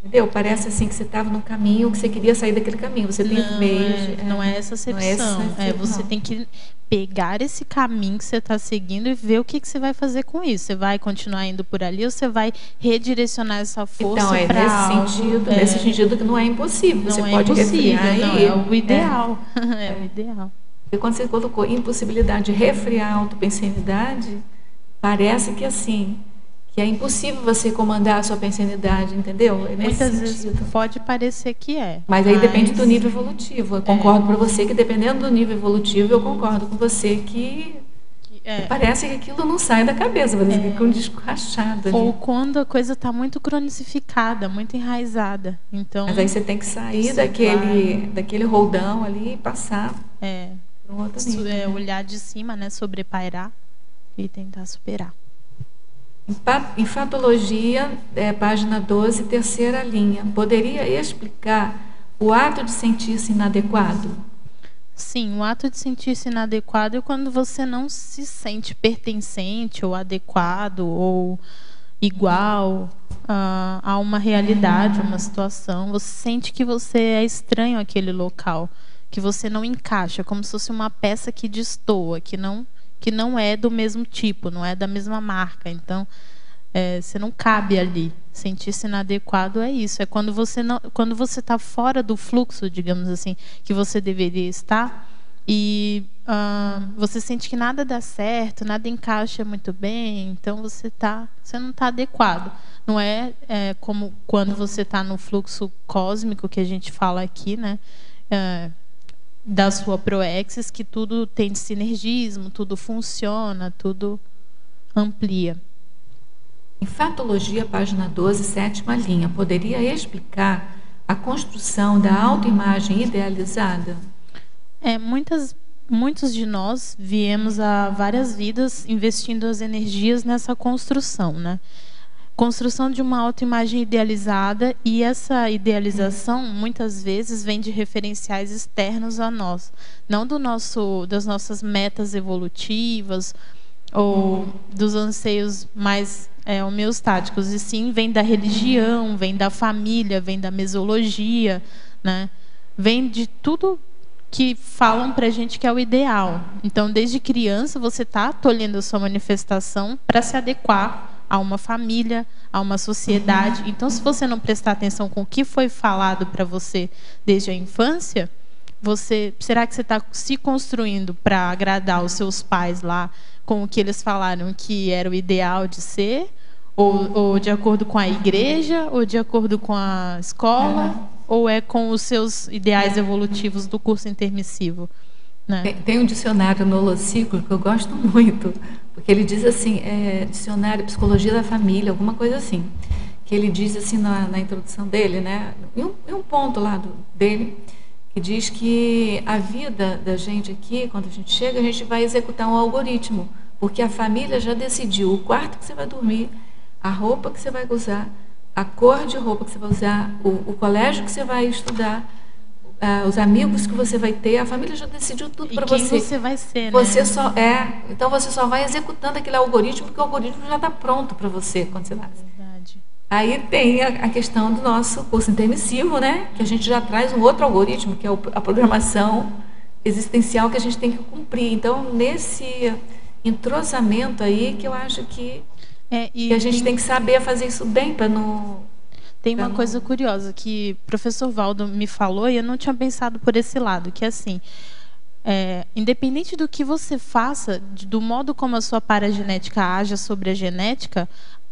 Entendeu? Parece assim que você estava no caminho, que você queria sair daquele caminho. Você tem não, meios. É, não é essa acepção. É, essa é você tem que pegar esse caminho que você está seguindo e ver o que, que você vai fazer com isso. Você vai continuar indo por ali ou você vai redirecionar essa força então, é para nesse algo, sentido, é, nesse sentido que não é impossível. Não você é pode impossível, não, é o ideal. É, é o ideal. E quando você colocou impossibilidade de refriar a autopensenidade, parece que assim, é impossível você comandar a sua pensanidade, entendeu? É Muitas vezes pode parecer que é. Mas aí mas... depende do nível evolutivo. Eu concordo é. para você que dependendo do nível evolutivo, eu concordo com você que é. Parece que aquilo não sai da cabeça, parece é. que fica um disco rachado. Ali. Ou quando a coisa está muito cronicificada, muito enraizada. Então, Mas aí você tem que sair daquele, daquele roldão ali e passar é. para um outro nível. É, olhar de cima, né, sobrepairar e tentar superar. Enfatologia, é, página 12, terceira linha. Poderia explicar o ato de sentir-se inadequado? Sim, o ato de sentir-se inadequado é quando você não se sente pertencente ou adequado ou igual uh, a uma realidade, uma situação. Você sente que você é estranho àquele local, que você não encaixa, como se fosse uma peça que destoa, que não que não é do mesmo tipo, não é da mesma marca. Então, é, você não cabe ali. Sentir-se inadequado é isso. É quando você não, quando você está fora do fluxo, digamos assim, que você deveria estar e uh, você sente que nada dá certo, nada encaixa muito bem. Então você tá, você não está adequado. Não é, é, como quando você está no fluxo cósmico que a gente fala aqui, né? É, da sua proexis que tudo tem sinergismo, tudo funciona, tudo amplia. Em Fatologia, página 12, sétima linha, poderia explicar a construção da autoimagem idealizada? É, muitas, muitos de nós viemos a várias vidas investindo as energias nessa construção, né? Construção de uma autoimagem idealizada e essa idealização muitas vezes vem de referenciais externos a nós, não do nosso das nossas metas evolutivas ou dos anseios mais é, homeostáticos, e sim vem da religião, vem da família, vem da mesologia, né? vem de tudo que falam para gente que é o ideal. Então, desde criança, você está tolhendo a sua manifestação para se adequar a uma família, a uma sociedade. Então, se você não prestar atenção com o que foi falado para você desde a infância, você será que você está se construindo para agradar os seus pais lá com o que eles falaram que era o ideal de ser? Ou, ou de acordo com a igreja? Ou de acordo com a escola? Ou é com os seus ideais evolutivos do curso intermissivo? Né? Tem, tem, um dicionário no Holociclo que eu gosto muito, porque ele diz assim, é, dicionário Psicologia da Família, alguma coisa assim, que ele diz assim na, na introdução dele, né, em um, um ponto lá do, dele, que diz que a vida da gente aqui, quando a gente chega, a gente vai executar um algoritmo, porque a família já decidiu o quarto que você vai dormir, a roupa que você vai usar, a cor de roupa que você vai usar, o, o colégio que você vai estudar, uh, os amigos que você vai ter, a família já decidiu tudo para você. você vai ser, né? Você só é, então você só vai executando aquele algoritmo porque o algoritmo já está pronto para você quando você nasce. Verdade. Aí tem a, a, questão do nosso curso intermissivo, né? Que a gente já traz um outro algoritmo que é a programação existencial que a gente tem que cumprir. Então nesse entrosamento aí que eu acho que, é, que a gente tem... tem que saber fazer isso bem para não tem uma coisa curiosa que o professor Valdo me falou e eu não tinha pensado por esse lado, que é assim, é, independente do que você faça, do modo como a sua paragenética haja sobre a genética,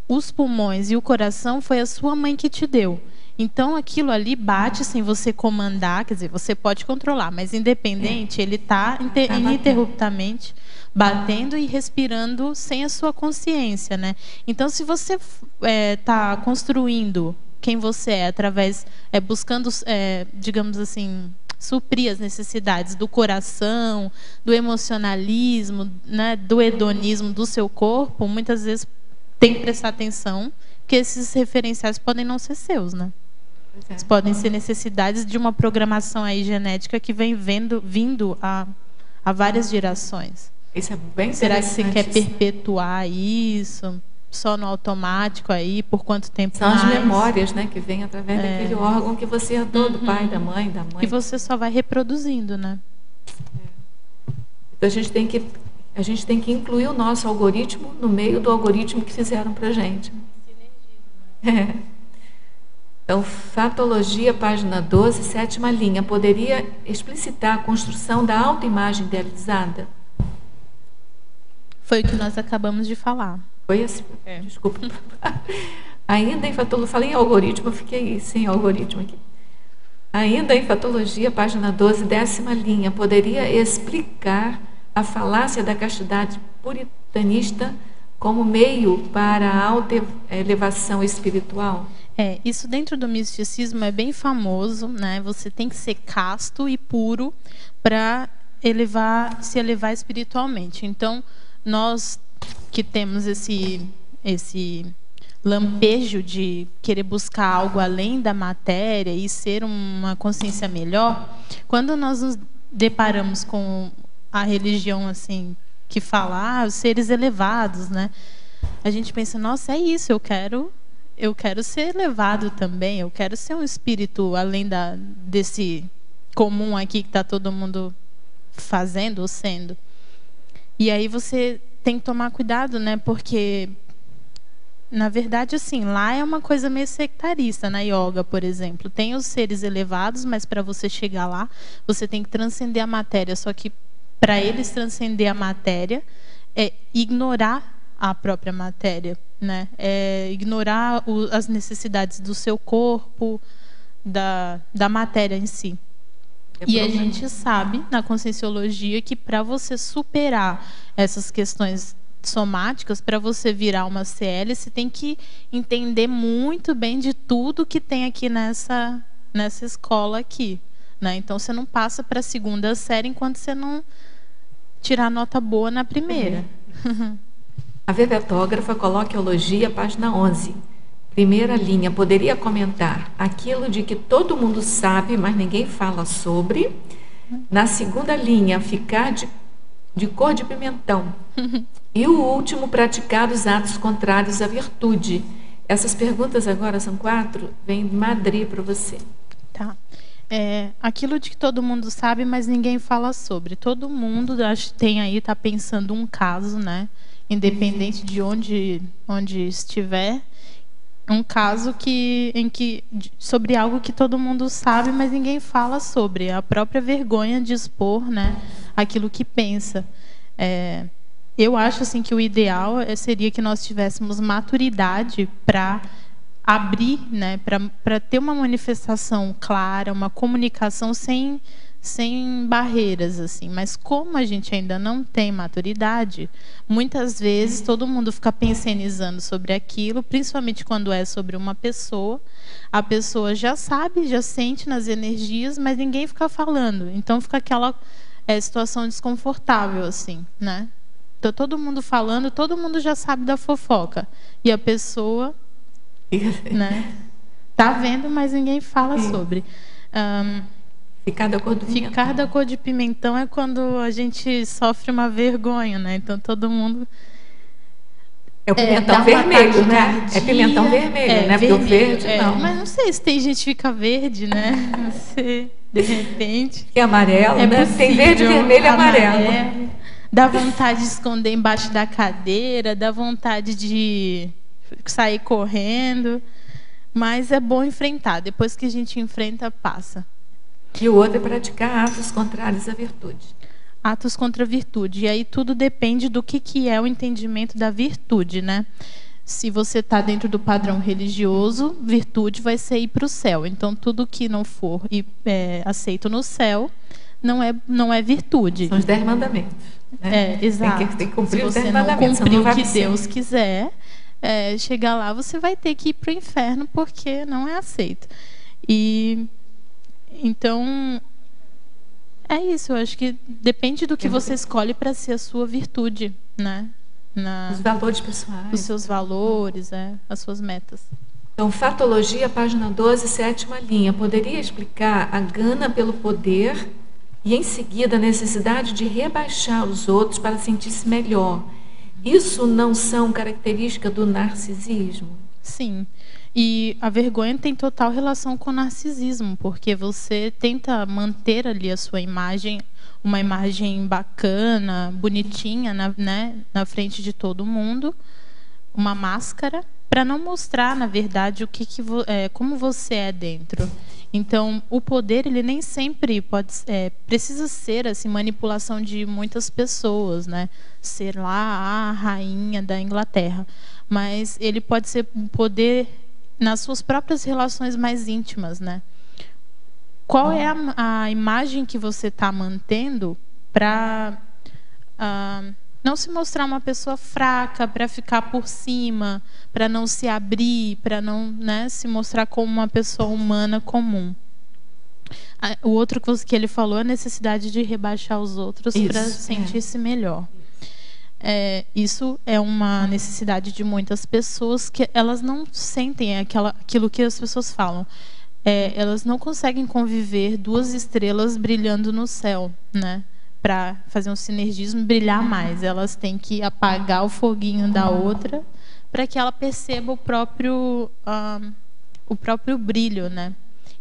os pulmões e o coração foi a sua mãe que te deu. Então aquilo ali bate sem você comandar, quer dizer, você pode controlar, mas independente, ele está ininterruptamente batendo e respirando sem a sua consciência, né? Então, se você está é, tá construindo quem você é através, é, buscando, é, digamos assim, suprir as necessidades do coração, do emocionalismo, né, do hedonismo do seu corpo, muitas vezes tem que prestar atenção que esses referenciais podem não ser seus, né? É. Podem ser necessidades de uma programação aí genética que vem vendo, vindo a, a várias gerações. Isso é bem Será que você quer perpetuar isso? Só no automático aí, por quanto tempo São mais? as memórias, né, que vêm através é. daquele órgão que você herdou uhum. do pai, da mãe, da mãe. E você só vai reproduzindo, né? É. Então a gente tem que a gente tem que incluir o nosso algoritmo no meio do algoritmo que fizeram para gente. É. Então, Fatologia, página 12, sétima linha. Poderia explicitar a construção da autoimagem idealizada? Foi o que nós acabamos de falar. Foi assim? É. Desculpa. Ainda em fatologia, falei em algoritmo, fiquei sem algoritmo aqui. Ainda em fatologia, página 12, décima linha, poderia explicar a falácia da castidade puritanista como meio para a elevação espiritual? É, isso dentro do misticismo é bem famoso, né? Você tem que ser casto e puro para elevar, se elevar espiritualmente. Então, nós que temos esse esse lampejo de querer buscar algo além da matéria e ser uma consciência melhor, quando nós nos deparamos com a religião assim que fala ah, os seres elevados, né? A gente pensa, nossa, é isso, eu quero eu quero ser elevado também, eu quero ser um espírito além da, desse comum aqui que está todo mundo fazendo ou sendo. E aí você tem que tomar cuidado, né? Porque na verdade, assim, lá é uma coisa meio sectarista na yoga, por exemplo. Tem os seres elevados, mas para você chegar lá, você tem que transcender a matéria. Só que para eles transcender a matéria é ignorar a própria matéria, né? É ignorar o, as necessidades do seu corpo, da, da matéria em si. É e a gente sabe na conscienciologia que para você superar essas questões somáticas, para você virar uma CL, você tem que entender muito bem de tudo que tem aqui nessa, nessa escola aqui. Né? Então você não passa para a segunda série enquanto você não tirar nota boa na primeira. Uhum. a vevetógrafa coloca elogia, página 11. Primeira linha, poderia comentar aquilo de que todo mundo sabe, mas ninguém fala sobre. Na segunda linha, ficar de, de cor de pimentão. E o último, praticar os atos contrários à virtude. Essas perguntas agora são quatro, vem de Madrid para você. Tá. É, aquilo de que todo mundo sabe, mas ninguém fala sobre. Todo mundo acho, tem aí, está pensando um caso, né? Independente de onde, onde estiver um caso que, em que, sobre algo que todo mundo sabe, mas ninguém fala sobre. A própria vergonha de expor né, aquilo que pensa. É, eu acho assim que o ideal é, seria que nós tivéssemos maturidade para abrir, né, para ter uma manifestação clara, uma comunicação sem sem barreiras assim. Mas como a gente ainda não tem maturidade, muitas vezes todo mundo fica pensionizando sobre aquilo, principalmente quando é sobre uma pessoa. A pessoa já sabe, já sente nas energias, mas ninguém fica falando. Então fica aquela é, situação desconfortável assim, né? Então todo mundo falando, todo mundo já sabe da fofoca e a pessoa, né? Tá vendo, mas ninguém fala sobre. Um, Ficar da cor do pimentão. Ficar da cor de pimentão é quando a gente sofre uma vergonha, né? Então todo mundo. É o pimentão é, vermelho, né? É pimentão vermelho, é, né? Porque o verde é, não. Mas não sei se tem gente que fica verde, né? Você, de repente. Que é amarelo, é né? Possível, tem verde, vermelho e amarelo. amarelo. Dá vontade de esconder embaixo da cadeira, dá vontade de sair correndo. Mas é bom enfrentar. Depois que a gente enfrenta, passa. E o outro é praticar atos contrários à virtude. Atos contra a virtude. E aí tudo depende do que, que é o entendimento da virtude, né? se você está dentro do padrão religioso, virtude vai ser ir para o céu. Então, tudo que não for é, aceito no céu não é, não é virtude. São os dez mandamentos. Né? É, exato. Tem que, tem que cumprir se você não cumprir o que Deus quiser, é, chegar lá, você vai ter que ir para o inferno porque não é aceito. E então é isso. Eu acho que depende do que você escolhe para ser a sua virtude, né? Na, os valores pessoais. Os seus valores, é, as suas metas. Então, Fatologia, página 12, sétima linha. Poderia explicar a gana pelo poder e, em seguida, a necessidade de rebaixar os outros para sentir-se melhor. Isso não são características do narcisismo? Sim. E a vergonha tem total relação com o narcisismo, porque você tenta manter ali a sua imagem uma imagem bacana, bonitinha, na, né, na frente de todo mundo, uma máscara, para não mostrar, na verdade, o que, que é, como você é dentro. Então, o poder ele nem sempre pode é, precisa ser assim manipulação de muitas pessoas, né? Ser lá a rainha da Inglaterra, mas ele pode ser um poder nas suas próprias relações mais íntimas, né? Qual é a, a imagem que você está mantendo para uh, não se mostrar uma pessoa fraca, para ficar por cima, para não se abrir, para não né, se mostrar como uma pessoa humana comum? O outro que ele falou é a necessidade de rebaixar os outros para sentir-se melhor. É, isso é uma necessidade de muitas pessoas que elas não sentem aquela, aquilo que as pessoas falam é, elas não conseguem conviver duas estrelas brilhando no céu, né? Para fazer um sinergismo brilhar mais, elas têm que apagar o foguinho da outra para que ela perceba o próprio o próprio brilho, né?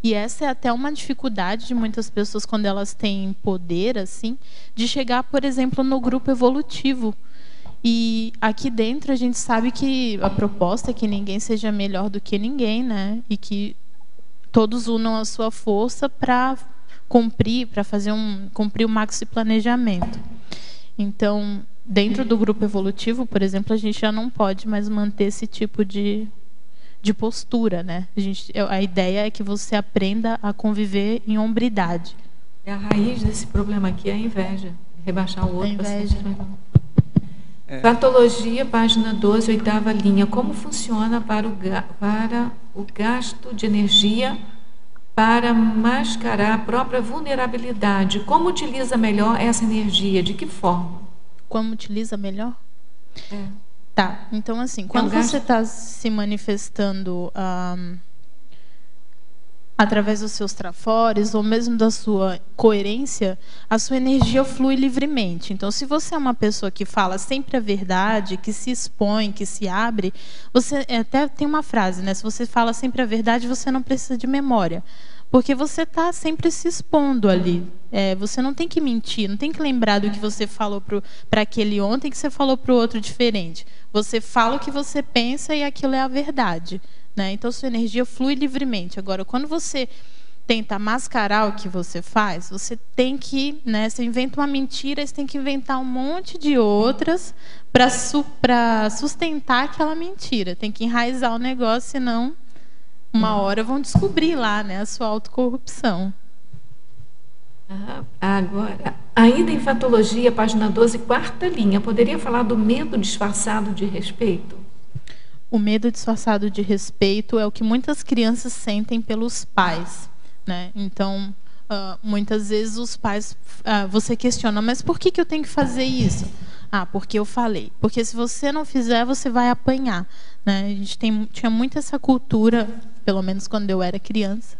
E essa é até uma dificuldade de muitas pessoas quando elas têm poder assim, de chegar, por exemplo, no grupo evolutivo. E aqui dentro a gente sabe que a proposta é que ninguém seja melhor do que ninguém, né? E que todos unam a sua força para cumprir, para fazer um cumprir o maxi planejamento. Então, dentro do grupo evolutivo, por exemplo, a gente já não pode mais manter esse tipo de, de postura, né? A, gente, a ideia é que você aprenda a conviver em hombridade. É a raiz desse problema aqui é a inveja, rebaixar o outro. A inveja. É. Patologia, página 12, oitava linha. Como funciona para o, para o gasto de energia para mascarar a própria vulnerabilidade? Como utiliza melhor essa energia? De que forma? Como utiliza melhor? É. Tá, então assim, quando é um você está se manifestando um, através dos seus trafores ou mesmo da sua coerência, a sua energia flui livremente. Então, se você é uma pessoa que fala sempre a verdade, que se expõe, que se abre, você até tem uma frase, né? Se você fala sempre a verdade, você não precisa de memória. Porque você está sempre se expondo ali. É, você não tem que mentir, não tem que lembrar do que você falou para aquele ontem que você falou para o outro diferente. Você fala o que você pensa e aquilo é a verdade. Né? Então, sua energia flui livremente. Agora, quando você tenta mascarar o que você faz, você tem que, né, você inventa uma mentira, você tem que inventar um monte de outras para su sustentar aquela mentira. Tem que enraizar o negócio, senão uma hora vão descobrir lá, né, a sua autocorrupção. agora, ainda em fatologia, página 12, quarta linha, poderia falar do medo disfarçado de respeito? O medo disfarçado de respeito é o que muitas crianças sentem pelos pais, né? Então, uh, muitas vezes os pais, uh, você questiona, mas por que, que eu tenho que fazer isso? Ah, porque eu falei. Porque se você não fizer, você vai apanhar. Né? A gente tem, tinha muito essa cultura, pelo menos quando eu era criança,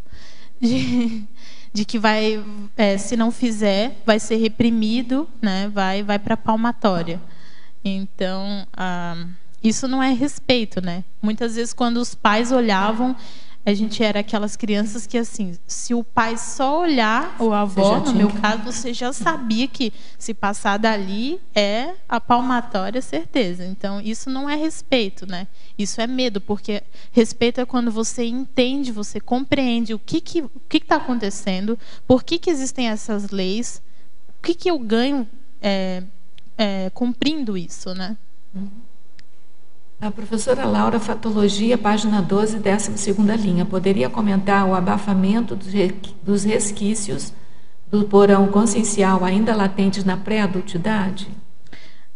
de, de que vai, é, se não fizer, vai ser reprimido, né? vai, vai para a palmatória. Então, ah, isso não é respeito, né? Muitas vezes quando os pais olhavam, a gente era aquelas crianças que assim, se o pai só olhar ou a avó, no meu caso, você já sabia que se passar dali é a palmatória certeza. Então isso não é respeito, né? Isso é medo, porque respeito é quando você entende, você compreende o que que o que está acontecendo, por que que existem essas leis, o que que eu ganho é, é, cumprindo isso, né? Uhum. A professora Laura, Fatologia, página 12, 12 linha. Poderia comentar o abafamento dos resquícios do porão consciencial ainda latentes na pré-adultidade?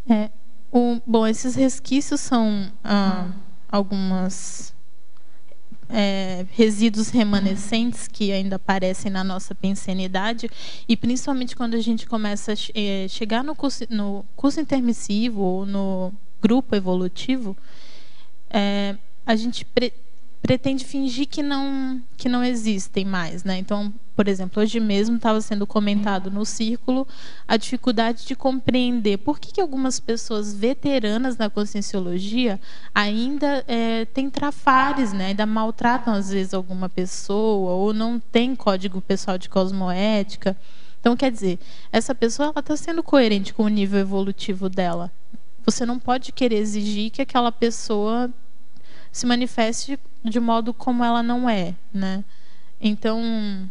É, bom, esses resquícios são ah, algumas é, resíduos remanescentes que ainda aparecem na nossa pensenidade e principalmente quando a gente começa a é, chegar no curso, no curso intermissivo ou no grupo evolutivo, é, a gente pre pretende fingir que não que não existem mais, né? Então, por exemplo, hoje mesmo estava sendo comentado no círculo a dificuldade de compreender por que, que algumas pessoas veteranas na conscienciologia ainda é, têm trafares, né? Ainda maltratam às vezes alguma pessoa ou não tem código pessoal de cosmoética. Então, quer dizer, essa pessoa está sendo coerente com o nível evolutivo dela. Você não pode querer exigir que aquela pessoa se manifeste de modo como ela não é, né? Então,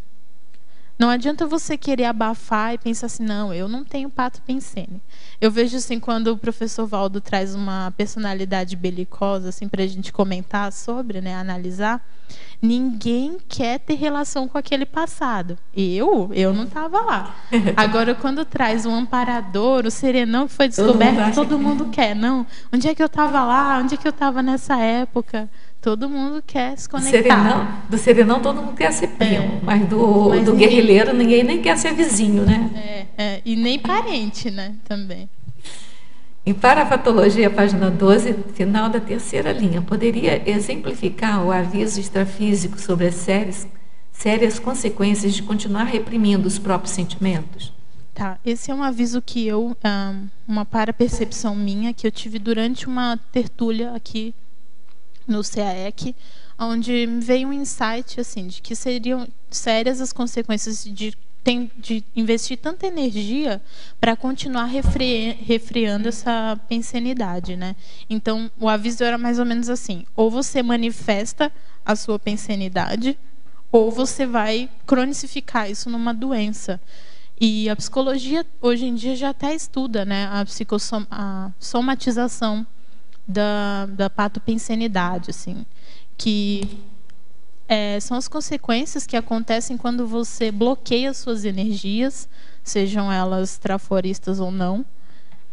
não adianta você querer abafar e pensar assim, não, eu não tenho pato pensene. Eu vejo assim quando o professor Valdo traz uma personalidade belicosa assim para a gente comentar sobre, né, analisar. Ninguém quer ter relação com aquele passado. Eu, eu não estava lá. Agora quando traz um amparador, o serenão que foi descoberto, todo mundo, todo mundo quer. Não, onde é que eu estava lá? Onde é que eu estava nessa época? Todo mundo quer se conectar. Do serenão, do serenão todo mundo quer ser primo, é, mas do, mas do ninguém, guerrilheiro ninguém nem quer ser vizinho, né? É, é, e nem parente, né? Também. Em Parafatologia, página 12, final da terceira linha, poderia exemplificar o aviso extrafísico sobre as sérias, sérias consequências de continuar reprimindo os próprios sentimentos? Tá, esse é um aviso que eu, uma para-percepção minha, que eu tive durante uma tertúlia aqui no CAEC, onde veio um insight assim de que seriam sérias as consequências de, de investir tanta energia para continuar refre, refreando essa pensenidade, né? Então, o aviso era mais ou menos assim: ou você manifesta a sua pensenidade, ou você vai cronicificar isso numa doença. E a psicologia hoje em dia já até estuda, né, a psicossom a somatização da, da patopensenidade, assim, que é, são as consequências que acontecem quando você bloqueia suas energias, sejam elas traforistas ou não,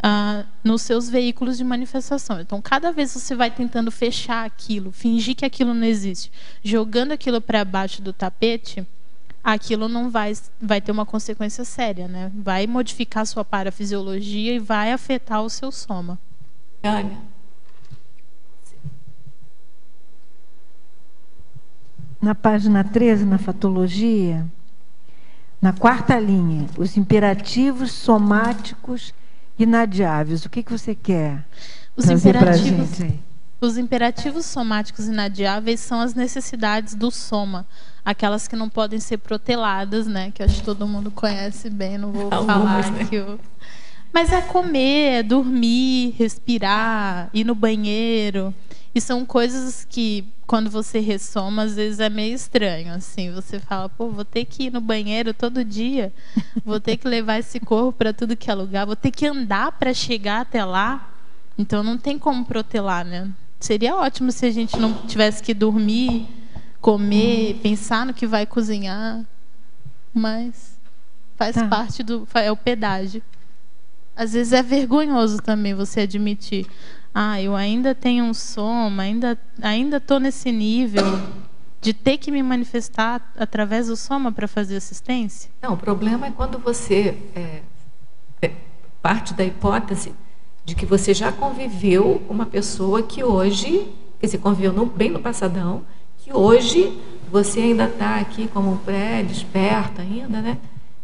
ah, nos seus veículos de manifestação. Então, cada vez você vai tentando fechar aquilo, fingir que aquilo não existe, jogando aquilo para baixo do tapete, aquilo não vai, vai ter uma consequência séria, né? Vai modificar sua parafisiologia e vai afetar o seu soma. Olha, na página 13, na fatologia, na quarta linha, os imperativos somáticos inadiáveis. O que, que você quer os trazer para a gente? Os imperativos somáticos inadiáveis são as necessidades do soma, aquelas que não podem ser proteladas, né? Que acho que todo mundo conhece bem, não vou Algumas, falar né? que eu... Mas é comer, é dormir, respirar, ir no banheiro. E são coisas que, quando você ressoma, às vezes é meio estranho. Assim, você fala, pô, vou ter que ir no banheiro todo dia, vou ter que levar esse corpo para tudo que é lugar, vou ter que andar para chegar até lá. Então não tem como protelar, né? Seria ótimo se a gente não tivesse que dormir, comer, pensar no que vai cozinhar, mas faz tá. parte do é o pedágio. Às vezes é vergonhoso também você admitir ah, eu ainda tenho um soma, ainda ainda estou nesse nível de ter que me manifestar através do soma para fazer assistência? Não, o problema é quando você é, é, parte da hipótese de que você já conviveu com uma pessoa que hoje, quer dizer, conviveu no, bem no passadão, que hoje você ainda está aqui como pré-desperta ainda, né?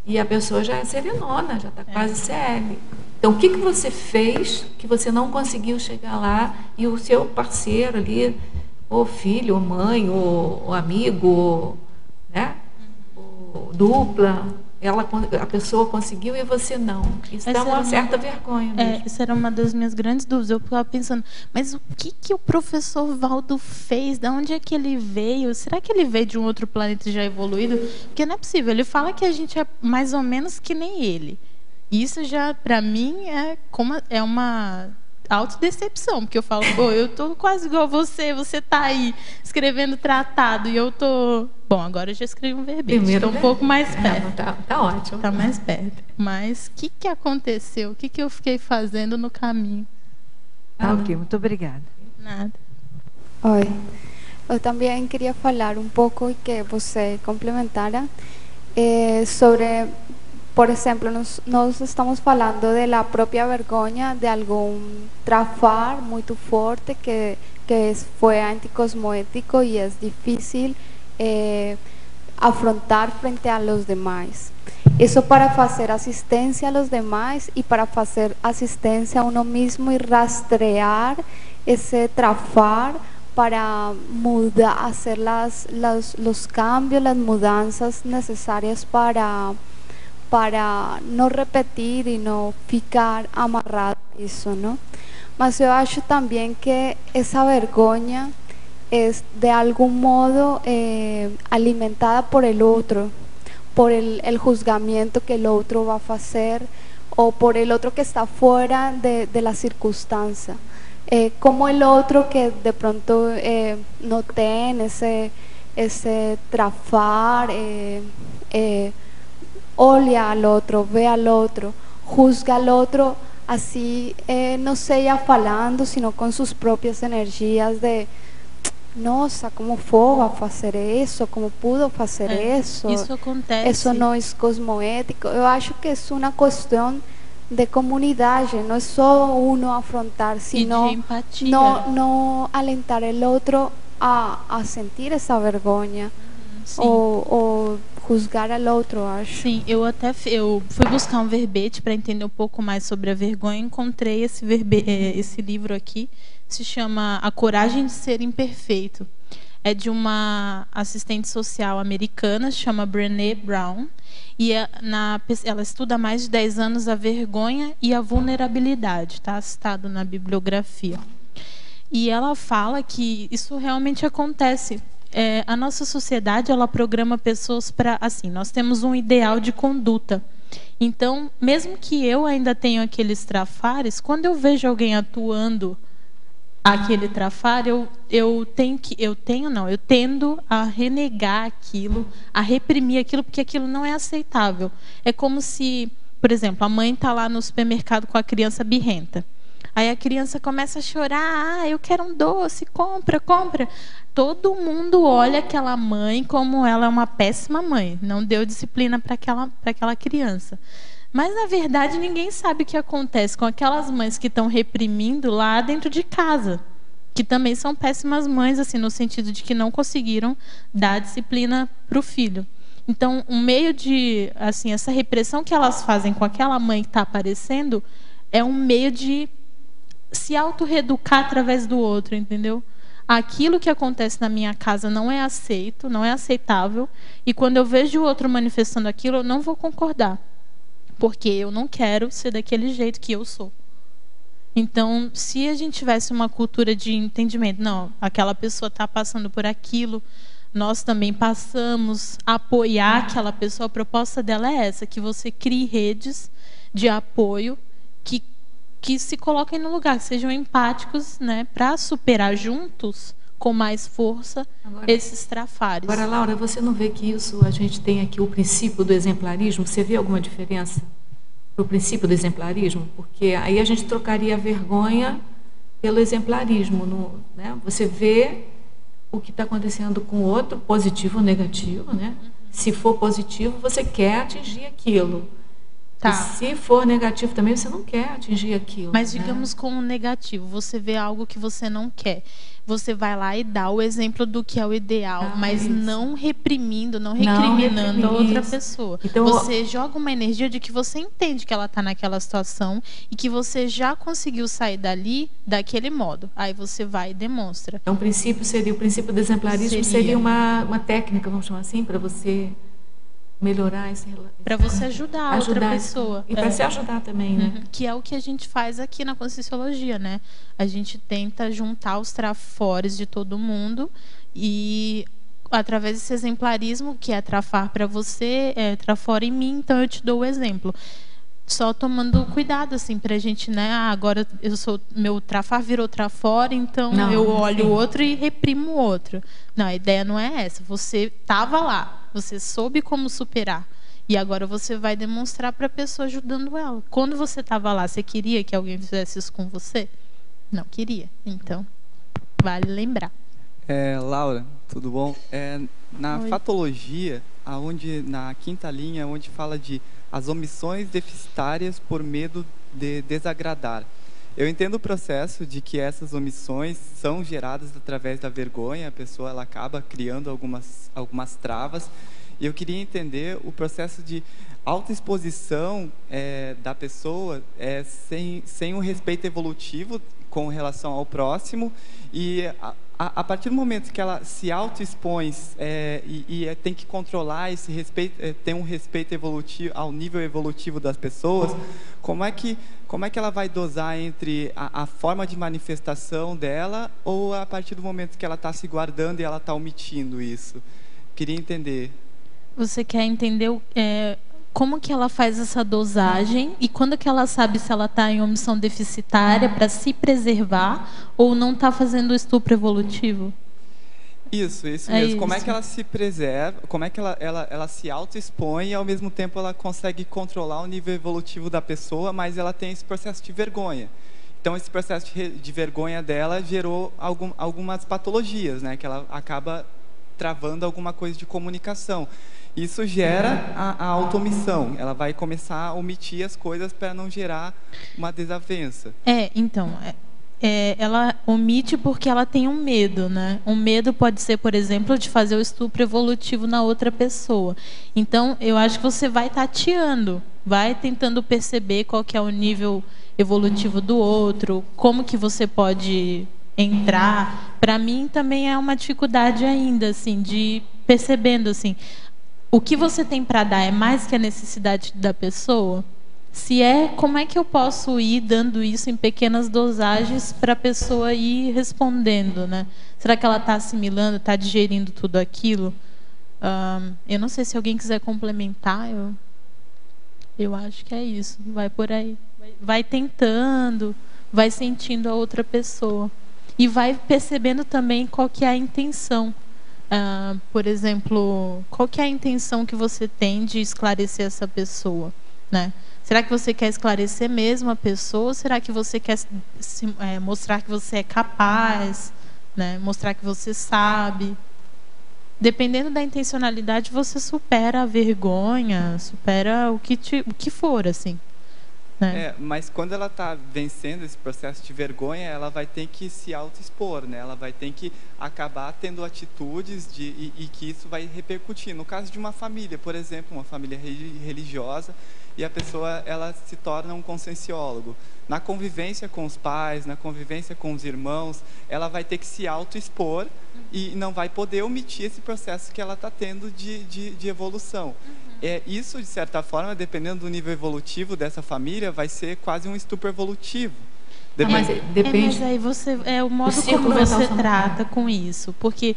E a pessoa já é serenona, já está é. quase CL. Então, o que, que você fez que você não conseguiu chegar lá e o seu parceiro ali, ou filho, ou mãe, ou, ou amigo, ou, né? Ou dupla, ela, a pessoa conseguiu e você não. Isso Essa dá uma, uma certa vergonha. É, isso era uma das minhas grandes dúvidas. Eu ficava pensando, mas o que, que o professor Valdo fez? De onde é que ele veio? Será que ele veio de um outro planeta já evoluído? Porque não é possível. Ele fala que a gente é mais ou menos que nem ele. Isso já, para mim, é, como, é uma autodecepção, porque eu falo, pô, eu tô quase igual você, você tá aí escrevendo tratado e eu tô. Bom, agora eu já escrevi um verbete, Primeiro estou um pouco mais perto. É, tá, tá ótimo. Tá mais perto. Mas o que, que aconteceu? O que, que eu fiquei fazendo no caminho? Tá ok, muito obrigada. Nada. Oi. Eu também queria falar um pouco e que você complementara eh, sobre, por exemplo, nós, nós estamos falando da própria vergonha de algum trafar muito forte que, que foi anticosmoético e é difícil eh, afrontar frente a los demás. Isso para fazer assistência a los demás e para fazer assistência a uno mesmo e rastrear esse trafar para hacer las, las, los cambios, las mudanzas necesarias para, para não repetir e não ficar amarrado a isso, não? Mas eu acho também que essa vergonha é de algum modo eh, alimentada por el outro, por el, el juzgamiento que el otro va a hacer o por el otro que está fuera de, de la circunstancia. Eh, como el otro que de pronto eh, no tiene ese, ese trafar, olha al otro, ve al otro, juzga al otro, así eh, no sea falando, sino con sus propias energías de nossa, como foi a fazer isso, como pudo fazer É, isso. Isso acontece. Isso não é cosmoético. Eu acho que é uma questão de comunidade, não é só uno afrontar, sino empatia. não, não alentar o outro a, a sentir essa vergonha Sim. ou, ou juzgar ao outro, acho. Sim, eu até eu fui buscar um verbete para entender um pouco mais sobre a vergonha. Encontrei esse verbe, eh, esse livro aqui, se chama A Coragem de Ser Imperfeito. É de uma assistente social americana, chama Brené Brown, e é na, ela estuda há mais de 10 anos a vergonha e a vulnerabilidade, está citado na bibliografia. E ela fala que isso realmente acontece. É, a nossa sociedade ela programa pessoas para assim. Nós temos um ideal de conduta. Então, mesmo que eu ainda tenha aqueles trafares, quando eu vejo alguém atuando aquele trafar, eu, eu tenho que eu tenho não, eu tendo a renegar aquilo, a reprimir aquilo porque aquilo não é aceitável. É como se, por exemplo, a mãe está lá no supermercado com a criança birrenta. Aí a criança começa a chorar, ah, eu quero um doce, compra, compra. Todo mundo olha aquela mãe como ela é uma péssima mãe, não deu disciplina para aquela, aquela criança. Mas, na verdade, ninguém sabe o que acontece com aquelas mães que estão reprimindo lá dentro de casa. Que também são péssimas mães, assim, no sentido de que não conseguiram dar disciplina para o filho. Então, um meio de, assim, essa repressão que elas fazem com aquela mãe que está aparecendo é um meio de se autorreeducar através do outro, entendeu? Aquilo que acontece na minha casa não é aceito, não é aceitável, e quando eu vejo o outro manifestando aquilo, eu não vou concordar, porque eu não quero ser daquele jeito que eu sou. Então, se a gente tivesse uma cultura de entendimento, não, aquela pessoa está passando por aquilo, nós também passamos, apoiar aquela pessoa, a proposta dela é essa, que você crie redes de apoio que que se coloquem no lugar, que sejam empáticos, né, para superar juntos com mais força Agora- esses trafares. Agora, Laura, você não vê que isso, a gente tem aqui o princípio do exemplarismo? Você vê alguma diferença para o princípio do exemplarismo? Porque aí a gente trocaria a vergonha pelo exemplarismo. no- né? Você vê o que está acontecendo com o outro, positivo ou negativo. Né? Se for positivo, você quer atingir aquilo. Tá. E se for negativo também, você não quer atingir aquilo. Mas né? digamos com o negativo, você vê algo que você não quer. Você vai lá e dá o exemplo do que é o ideal, Ah, mas isso. não reprimindo, não Não recriminando a reprimir outra isso. pessoa. Então, você joga uma energia de que você entende que ela está naquela situação e que você já conseguiu sair dali daquele modo. Aí você vai e demonstra. Então, o princípio seria o princípio do exemplarismo seria, Seria. uma, uma técnica, vamos chamar assim, para você melhorar esse Para você ajudar a outra pessoa. E para É. se ajudar também, né? Uhum. Que é o que a gente faz aqui na Conscienciologia, né? A gente tenta juntar os trafores de todo mundo e através desse exemplarismo, que é trafar para você, é trafora em mim, então eu te dou o exemplo. Só tomando cuidado assim para a gente, né? Ah, agora eu sou meu trafar virou trafora, então não, eu olho o outro e reprimo o outro. Não, a ideia não é essa. Você estava lá, você soube como superar. E agora você vai demonstrar para a pessoa ajudando ela. Quando você estava lá, você queria que alguém fizesse isso com você? Não queria. Então, vale lembrar. É, Laura, tudo bom? É, na Oi. fatologia, aonde na quinta linha, onde fala de as omissões deficitárias por medo de desagradar. Eu entendo o processo de que essas omissões são geradas através da vergonha, a pessoa ela acaba criando algumas algumas travas e eu queria entender o processo de autoexposição é, da pessoa é, sem, sem um respeito evolutivo com relação ao próximo e a, a, a partir do momento que ela se autoexpõe é, e, e é, tem que controlar esse respeito, é, ter um respeito evolutivo ao nível evolutivo das pessoas, como é que como é que ela vai dosar entre a, a forma de manifestação dela ou a partir do momento que ela está se guardando e ela está omitindo isso? Queria entender. Você quer entender é, como que ela faz essa dosagem e quando que ela sabe se ela está em omissão deficitária para se preservar ou não está fazendo o estupro evolutivo? Isso, isso é mesmo. Isso. Como é que ela se preserva, como é que ela, ela, ela se auto-expõe e ao mesmo tempo ela consegue controlar o nível evolutivo da pessoa, mas ela tem esse processo de vergonha. Então, esse processo de, de vergonha dela gerou algum, algumas patologias, né? Que ela acaba travando alguma coisa de comunicação. Isso gera a, a automissão. Ela vai começar a omitir as coisas para não gerar uma desavença. É, então, é, é, ela omite porque ela tem um medo, né? Um medo pode ser, por exemplo, de fazer o estupro evolutivo na outra pessoa. Então, eu acho que você vai tateando, vai tentando perceber qual que é o nível evolutivo do outro, como que você pode entrar. Para mim também é uma dificuldade ainda, assim, de percebendo assim, o que você tem para dar é mais que a necessidade da pessoa? Se é, como é que eu posso ir dando isso em pequenas dosagens para a pessoa ir respondendo, né? Será que ela está assimilando, está digerindo tudo aquilo? Eu não sei se alguém quiser complementar, eu, eu acho que é isso. Vai por aí. Vai, vai tentando, vai sentindo a outra pessoa. E vai percebendo também qual que é a intenção Uh, por exemplo, qual que é a intenção que você tem de esclarecer essa pessoa, né? Será que você quer esclarecer mesmo a pessoa? Ou será que você quer se, é, mostrar que você é capaz, né? Mostrar que você sabe? Dependendo da intencionalidade, você supera a vergonha, supera o que te, o que for, assim. Né? É, mas quando ela está vencendo esse processo de vergonha, ela vai ter que se auto-expor, né? Ela vai ter que acabar tendo atitudes de, e, e, que isso vai repercutir. No caso de uma família, por exemplo, uma família religiosa, e a pessoa ela se torna um conscienciólogo. Na convivência com os pais, na convivência com os irmãos, ela vai ter que se auto-expor e não vai poder omitir esse processo que ela está tendo de, de, de evolução. Uhum. É, isso, de certa forma, dependendo do nível evolutivo dessa família, vai ser quase um estupro evolutivo. Depende. mas depende. É, mas aí você é o modo o como você trata com isso, porque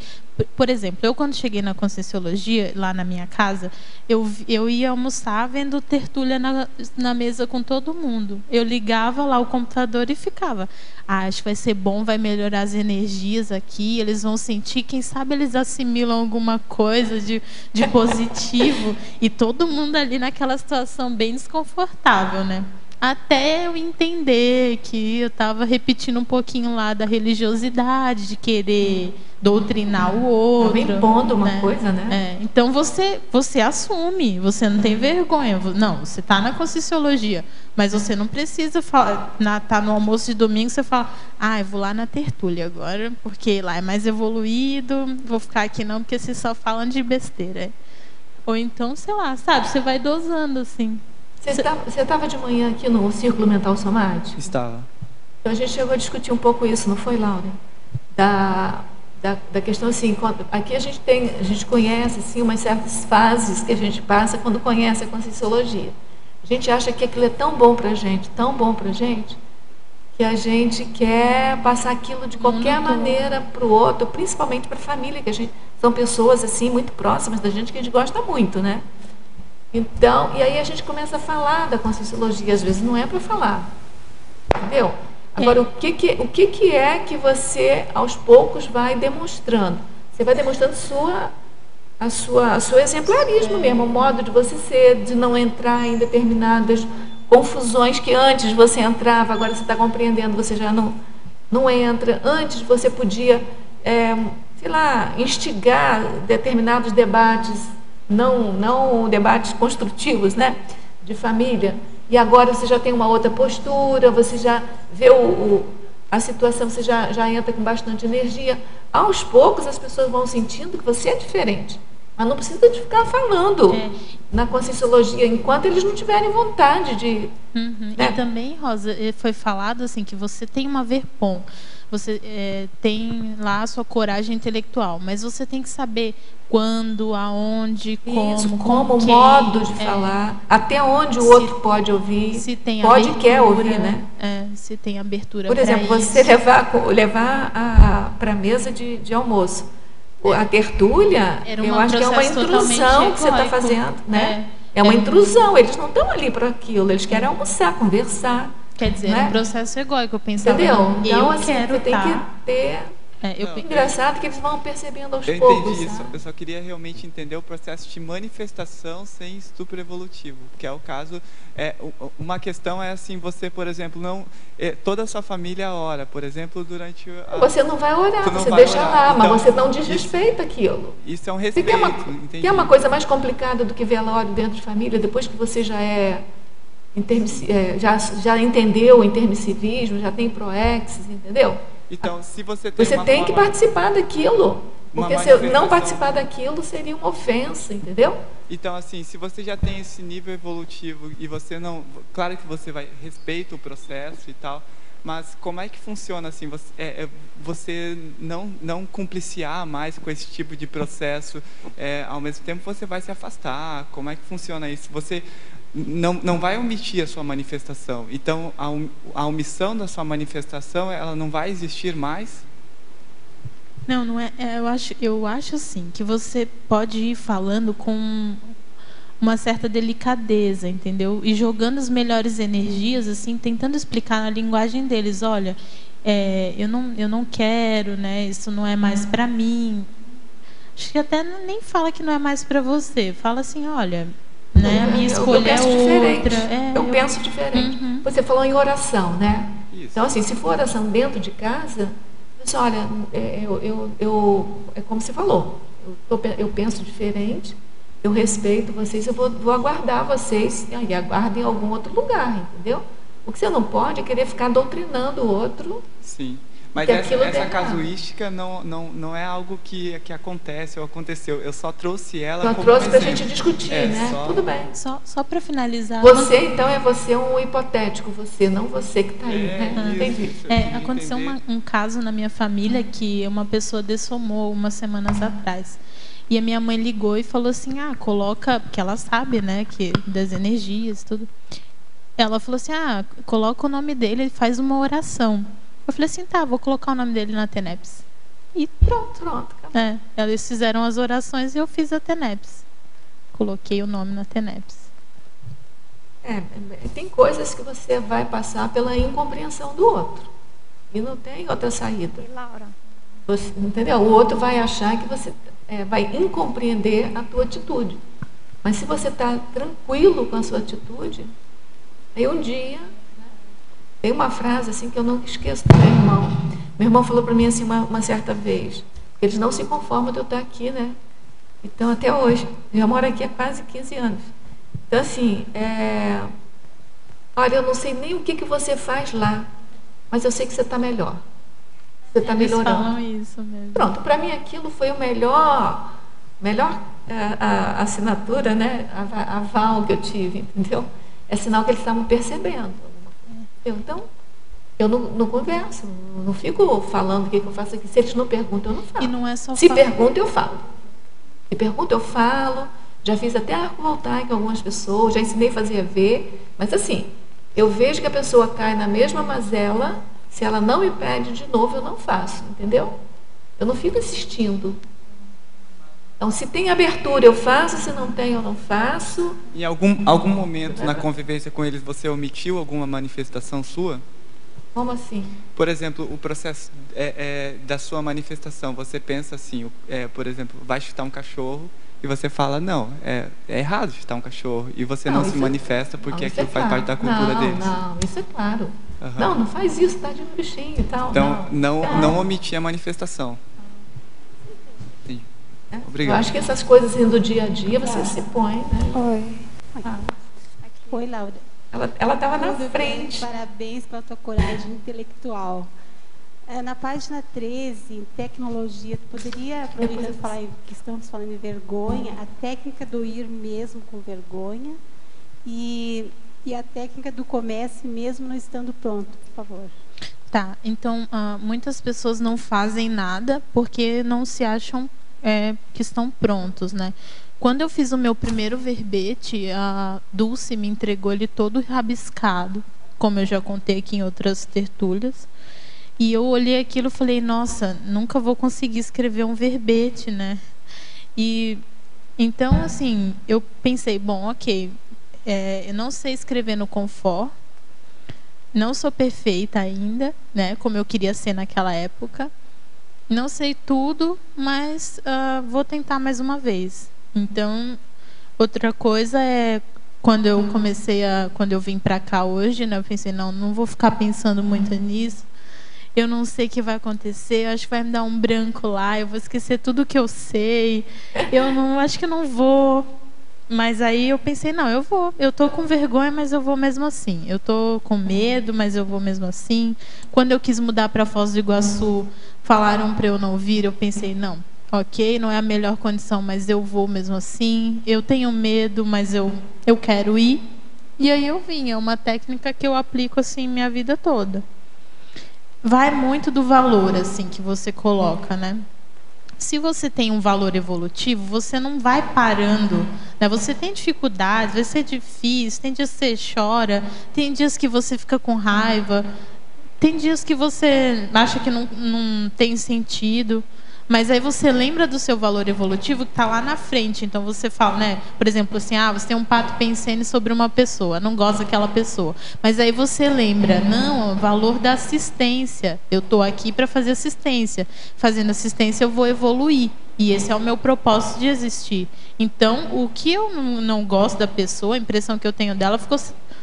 por exemplo, eu quando cheguei na Conscienciologia, lá na minha casa, eu, eu ia almoçar vendo tertúlia na, na mesa com todo mundo. Eu ligava lá o computador e ficava. Ah, acho que vai ser bom, vai melhorar as energias aqui, eles vão sentir, quem sabe eles assimilam alguma coisa de, de positivo. e todo mundo ali naquela situação bem desconfortável, né? Até eu entender que eu estava repetindo um pouquinho lá da religiosidade, de querer doutrinar o outro. Estava impondo uma né? coisa, né? É, então você, você assume, você não tem vergonha. Não, você está na conscienciologia, mas você não precisa falar, na, tá no almoço de domingo, você fala, ah, eu vou lá na tertúlia agora, porque lá é mais evoluído, vou ficar aqui não, porque vocês só falam de besteira. Ou então, sei lá, sabe, você vai dosando assim. Você estava de manhã aqui no Círculo Mental Somático? Estava. Então a gente chegou a discutir um pouco isso, não foi, Laura? Da, da, da questão assim, aqui a gente tem, a gente conhece assim umas certas fases que a gente passa quando conhece a conscienciologia. A gente acha que aquilo é tão bom para a gente, tão bom para a gente, que a gente quer passar aquilo de qualquer muito. maneira para o outro, principalmente para a família, que a gente são pessoas assim muito próximas da gente que a gente gosta muito, né? Então, e aí a gente começa a falar da conscienciologia, às vezes não é para falar. Entendeu? Agora, é. o, que, que, o que, que é que você, aos poucos, vai demonstrando? Você vai demonstrando sua, a sua, a seu exemplarismo é. mesmo, o modo de você ser, de não entrar em determinadas confusões que antes você entrava, agora você está compreendendo, você já não, não entra. Antes você podia, é, sei lá, instigar determinados debates, não, não debates construtivos, né, de família. E agora você já tem uma outra postura, você já vê o, o a situação, você já, já entra com bastante energia. Aos poucos as pessoas vão sentindo que você é diferente. Mas não precisa de ficar falando é. na conscienciologia enquanto eles não tiverem vontade de. Uhum. Né? E também, Rosa, eh, foi falado assim que você tem uma verpom, você é, tem lá a sua coragem intelectual, mas você tem que saber quando, aonde, como, Isso, como, modo de é, falar, até onde o se, outro pode ouvir, se tem pode abertura, quer ouvir, né? É, se tem abertura. Por exemplo, você isso. levar levar para a mesa de, de almoço a tertúlia, eu acho que é uma intrusão que você está fazendo, né? É, é uma intrusão, eles não estão ali para aquilo, eles querem almoçar, conversar. Quer dizer, né? é um processo egóico, eu pensava. Entendeu? Então, eu assim, quero você tem tá... que ter é, eu... Engraçado que eles vão percebendo aos eu poucos. Eu entendi isso. Eu só queria realmente entender o processo de manifestação sem estupro evolutivo, que é o caso. É, uma questão é assim, você, por exemplo, não é, toda a sua família ora, por exemplo, durante. A, você não vai orar, você, você vai deixa orar. lá, então, mas você não desrespeita isso, aquilo. Isso é um respeito. Tem uma, tem uma coisa mais complicada do que velório dentro de família, depois que você já é é, já, já entendeu o intermissivismo, já tem proexes, entendeu? Então, se você tem Você uma tem que participar daquilo. Porque se não participar daquilo seria uma ofensa, entendeu? Então, assim, se você já tem esse nível evolutivo e você não. Claro que você vai respeita o processo e tal, mas como é que funciona assim? Você, é, é, você não, não compliciar mais com esse tipo de processo, é, ao mesmo tempo você vai se afastar. Como é que funciona isso? Você não, não vai omitir a sua manifestação. Então, a, a omissão da sua manifestação, ela não vai existir mais? Não, não é. é eu acho, eu acho assim que você pode ir falando com uma certa delicadeza, entendeu? E jogando as melhores energias, assim, tentando explicar na linguagem deles, olha, é, eu não, eu não quero, né? Isso não é mais para mim. Acho que até nem fala que não é mais para você. Fala assim, olha, né? A minha escolha eu, eu é outra. É, eu, eu, penso diferente. Uhum. Você falou em oração, né? Isso. Então, assim, se for oração dentro de casa, você olha, é, eu, eu, eu, é como você falou, eu, tô, eu penso diferente, eu respeito vocês, eu vou, vou aguardar vocês e aguardem em algum outro lugar, entendeu? O que você não pode é querer ficar doutrinando o outro. Sim. Mas essa, essa casuística não, não, não é algo que, que acontece ou aconteceu. Eu só trouxe ela. Só trouxe para a gente discutir, é, né? Só... Tudo bem. Só, só para finalizar. Você, então, é você um hipotético, você, não você que está aí, é, né? Entendi. É, aconteceu uma, um caso na minha família que uma pessoa dessomou umas semanas atrás. E a minha mãe ligou e falou assim: ah, coloca, porque ela sabe, né, que das energias tudo. Ela falou assim: ah, coloca o nome dele e faz uma oração. Eu falei assim, tá, vou colocar o nome dele na TENEPS. E pronto. Pronto, É, eles fizeram as orações e eu fiz a TENEPS. Coloquei o nome na TENEPS. É, é, tem coisas que você vai passar pela incompreensão do outro. E não tem outra saída. E Laura? Você, entendeu? O outro vai achar que você é, vai incompreender a tua atitude. Mas se você está tranquilo com a sua atitude, aí um dia tem uma frase assim que eu nunca esqueço do meu irmão. Meu irmão falou para mim assim uma, uma, certa vez: eles não se conformam de eu estar aqui, né? Então, até hoje. Eu já moro aqui há quase 15 anos. Então, assim, é... olha, eu não sei nem o que, que você faz lá, mas eu sei que você está melhor. Você está melhorando. Falam isso mesmo. Pronto, para mim aquilo foi o melhor, melhor a, é, a assinatura, né? A, a aval que eu tive, entendeu? É sinal que eles estavam percebendo então, eu não, não converso, não fico falando o que, que, eu faço aqui. Se eles não perguntam, eu não falo. E não é só Se perguntam, eu falo. Se perguntam, eu falo. Já fiz até arco voltaico com algumas pessoas, já ensinei a fazer ver. Mas assim, eu vejo que a pessoa cai na mesma mazela, se ela não me pede de novo, eu não faço, entendeu? Eu não fico insistindo. Então, se tem abertura, eu faço, se não tem, eu não faço. Em algum, algum momento na convivência com eles, você omitiu alguma manifestação sua? Como assim? Por exemplo, o processo é, é, da sua manifestação, você pensa assim, é, por exemplo, vai chutar um cachorro e você fala, não, é, é errado chutar um cachorro. E você não, não se é manifesta porque não, aquilo é faz parte da cultura não, deles. Não, isso é claro. Uhum. Não, não faz isso, tá de um bichinho e tal. Então, não, não, não omitir a manifestação. É. Obrigado. Eu acho que essas coisas assim, do dia a dia você se põe, né? Oi. Ah. Oi, Laura. Ela estava na frente. Parabéns pela tua coragem intelectual. É, na página 13, tecnologia, tu poderia, aproveitando falar que estamos falando em vergonha, a técnica do ir mesmo com vergonha e, e a técnica do comece mesmo não estando pronto, por favor. Tá, então uh, muitas pessoas não fazem nada porque não se acham é, que estão prontos, né? Quando eu fiz o meu primeiro verbete, a Dulce me entregou ele todo rabiscado, como eu já contei aqui em outras tertúlias. E eu olhei aquilo e falei, nossa, nunca vou conseguir escrever um verbete, né? E então, assim, eu pensei, bom, ok, é, eu não sei escrever no Confort, não sou perfeita ainda, né? Como eu queria ser naquela época. Não sei tudo, mas uh, vou tentar mais uma vez. Então, outra coisa é quando eu comecei a, quando eu vim para cá hoje, né? Eu pensei, não, não vou ficar pensando muito nisso eu não sei o que vai acontecer, acho que vai me dar um branco lá, eu vou esquecer tudo que eu sei, eu não acho que não vou. Mas aí eu pensei, não, eu vou. Eu tô com vergonha, mas eu vou mesmo assim. Eu tô com medo, mas eu vou mesmo assim. Quando eu quis mudar para Foz do Iguaçu, falaram para eu não vir, eu pensei, não, ok, não é a melhor condição, mas eu vou mesmo assim. Eu tenho medo, mas eu, eu quero ir. E aí eu vim. É uma técnica que eu aplico assim minha vida toda vai muito do valor assim que você coloca, né? Se você tem um valor evolutivo, você não vai parando. Né? Você tem dificuldades, vai ser difícil, tem dias que você chora, tem dias que você fica com raiva, tem dias que você acha que não, não tem sentido. Mas aí você lembra do seu valor evolutivo que está lá na frente. Então você fala, né? Por exemplo, assim, ah, você tem um pato pensando sobre uma pessoa, não gosta daquela pessoa. Mas aí você lembra, não, o valor da assistência. Eu estou aqui para fazer assistência. Fazendo assistência eu vou evoluir. E esse é o meu propósito de existir. Então, o que eu não gosto da pessoa, a impressão que eu tenho dela, ficou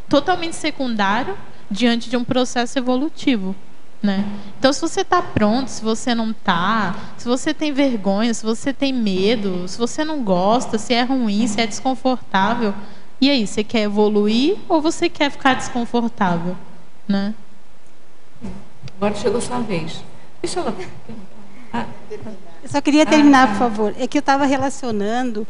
totalmente secundário diante de um processo evolutivo. Né? Então, se você está pronto, se você não está, se você tem vergonha, se você tem medo, se você não gosta, se é ruim, se é desconfortável, e aí, você quer evoluir ou você quer ficar desconfortável? Né? Agora chegou sua vez. Deixa ela. Ah. Eu só queria terminar, por favor. É que eu estava relacionando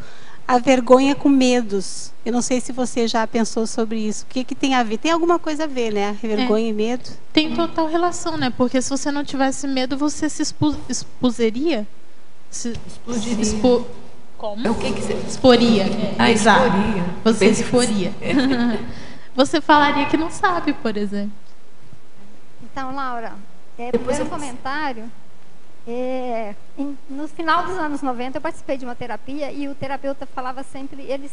a vergonha com medos. Eu não sei se você já pensou sobre isso. O que, que tem a ver? Tem alguma coisa a ver, né? Vergonha é. e medo? Tem total relação, né? Porque se você não tivesse medo, você se expu expuseria. Se explodiria. Expo... Como? É o que, que você... Exporia. É, ah, exporia. Você exporia. você falaria que não sabe, por exemplo. Então, Laura, é, primeiro comentário é, em, no final dos anos 90, eu participei de uma terapia e o terapeuta falava sempre, eles...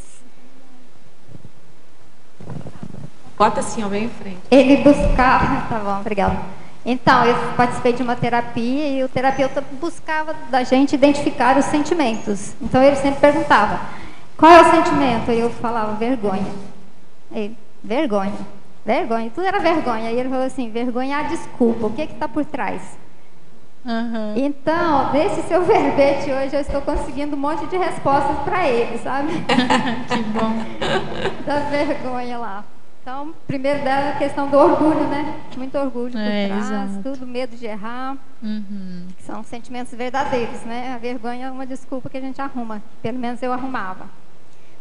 Bota assim, ó, bem em frente. Ele buscava... Tá bom, obrigada. Então, eu participei de uma terapia e o terapeuta buscava da gente identificar os sentimentos. Então, ele sempre perguntava, qual é o sentimento? E eu falava, vergonha. Ele, vergonha. Vergonha. Tudo era vergonha. E ele falou assim, vergonha, ah, desculpa. O que está por trás? Uhum. Então, nesse seu verbete hoje, eu estou conseguindo um monte de respostas para ele, sabe? que bom. Da vergonha lá. Então, primeiro dela a questão do orgulho, né? Muito orgulho por é, trás, exato. tudo, medo de errar. Uhum. São sentimentos verdadeiros, né? A vergonha é uma desculpa que a gente arruma. Pelo menos eu arrumava.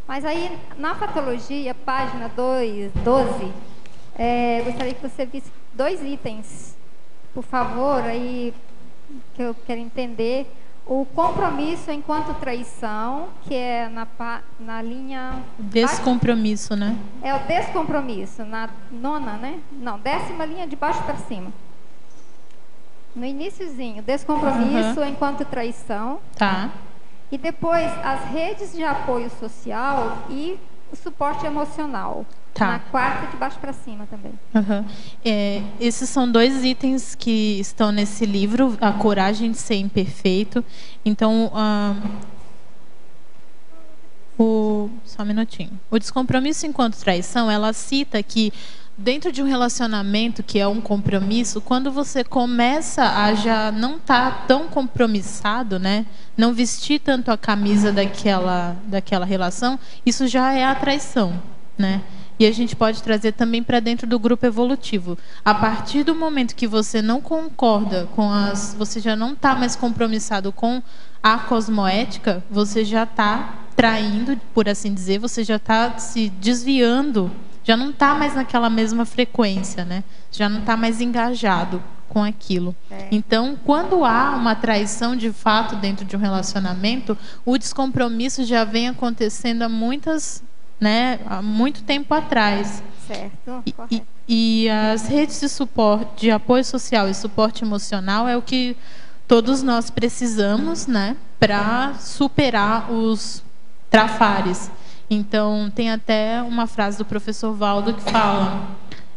Mas aí, na patologia, página 2, 12, é, gostaria que você visse dois itens. Por favor, aí que eu quero entender. O compromisso enquanto traição, que é na, na linha. Descompromisso, né? É o descompromisso, na nona, né? Não, décima linha de baixo para cima. No iníciozinho, descompromisso uhum. enquanto traição. Tá. E depois as redes de apoio social e o suporte emocional. Tá. Na quarta, de baixo para cima também. Uhum. É, esses são dois itens que estão nesse livro, A Coragem de Ser Imperfeito. Então, o, só um minutinho. O descompromisso enquanto traição, ela cita que dentro de um relacionamento que é um compromisso, quando você começa a já não estar tá tão compromissado, né, não vestir tanto a camisa daquela daquela relação, isso já é a traição, né? E a gente pode trazer também para dentro do grupo evolutivo. A partir do momento que você não concorda com as. Você já não está mais compromissado com a cosmoética, você já está traindo, por assim dizer, você já está se desviando, já não está mais naquela mesma frequência, né? Já não está mais engajado com aquilo. É. Então, quando há uma traição de fato dentro de um relacionamento, o descompromisso já vem acontecendo há muitas né, há muito tempo atrás. Certo, e, e, as redes de suporte, de apoio social e suporte emocional é o que todos nós precisamos, né, para superar os trafares. Então, tem até uma frase do professor Valdo que fala: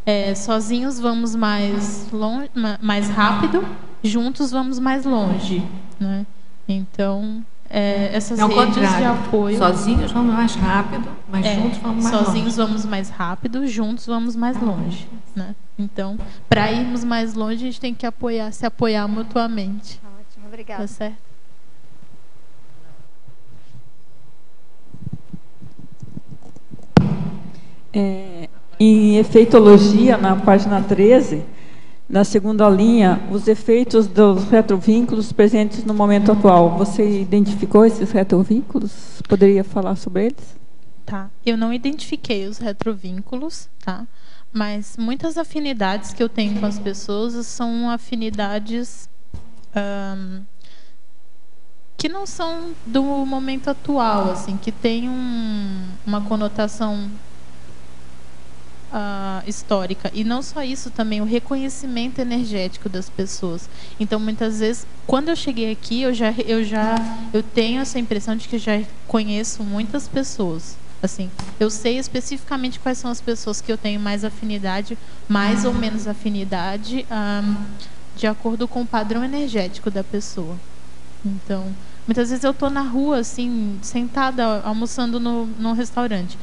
é, sozinhos vamos mais longe, mais rápido, juntos vamos mais longe, né? Então, é, essas é redes contrário. de apoio. Sozinhos vamos mais rápido, mas é, juntos vamos mais sozinhos longe. vamos mais rápido, juntos vamos mais longe. Né? Então, para irmos mais longe, a gente tem que apoiar, se apoiar mutuamente. Ótimo, obrigada. Tá certo? É, em efeitologia, na página 13, na segunda linha, os efeitos dos retrovínculos presentes no momento atual. Você identificou esses retrovínculos? Poderia falar sobre eles? Tá. Eu não identifiquei os retrovínculos, tá? Mas muitas afinidades que eu tenho com as pessoas são afinidades que não são do momento atual, assim, que tem um, uma conotação uh, histórica. E não só isso, também o reconhecimento energético das pessoas. Então, muitas vezes, quando eu cheguei aqui, eu já, eu já eu tenho essa impressão de que já conheço muitas pessoas. Assim, eu sei especificamente quais são as pessoas que eu tenho mais afinidade, mais ou menos afinidade, um, de acordo com o padrão energético da pessoa. Então, muitas vezes eu estou na rua, assim, sentada, almoçando no, num restaurante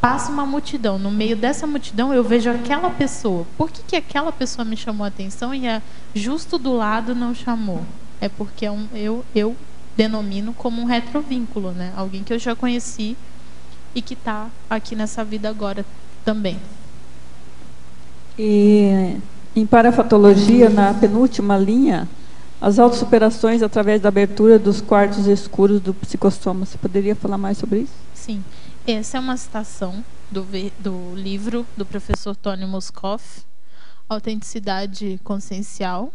passa uma multidão. No meio dessa multidão, eu vejo aquela pessoa. Por que, que aquela pessoa me chamou a atenção e a justo do lado não chamou? É porque é um, eu, eu denomino como um retrovínculo, né? Alguém que eu já conheci e que está aqui nessa vida agora também. E em parafatologia, na penúltima linha, as autossuperações através da abertura dos quartos escuros do psicossoma. Você poderia falar mais sobre isso? Sim. Essa é uma citação do, do livro do professor Tony Moscoff, Autenticidade Consciencial.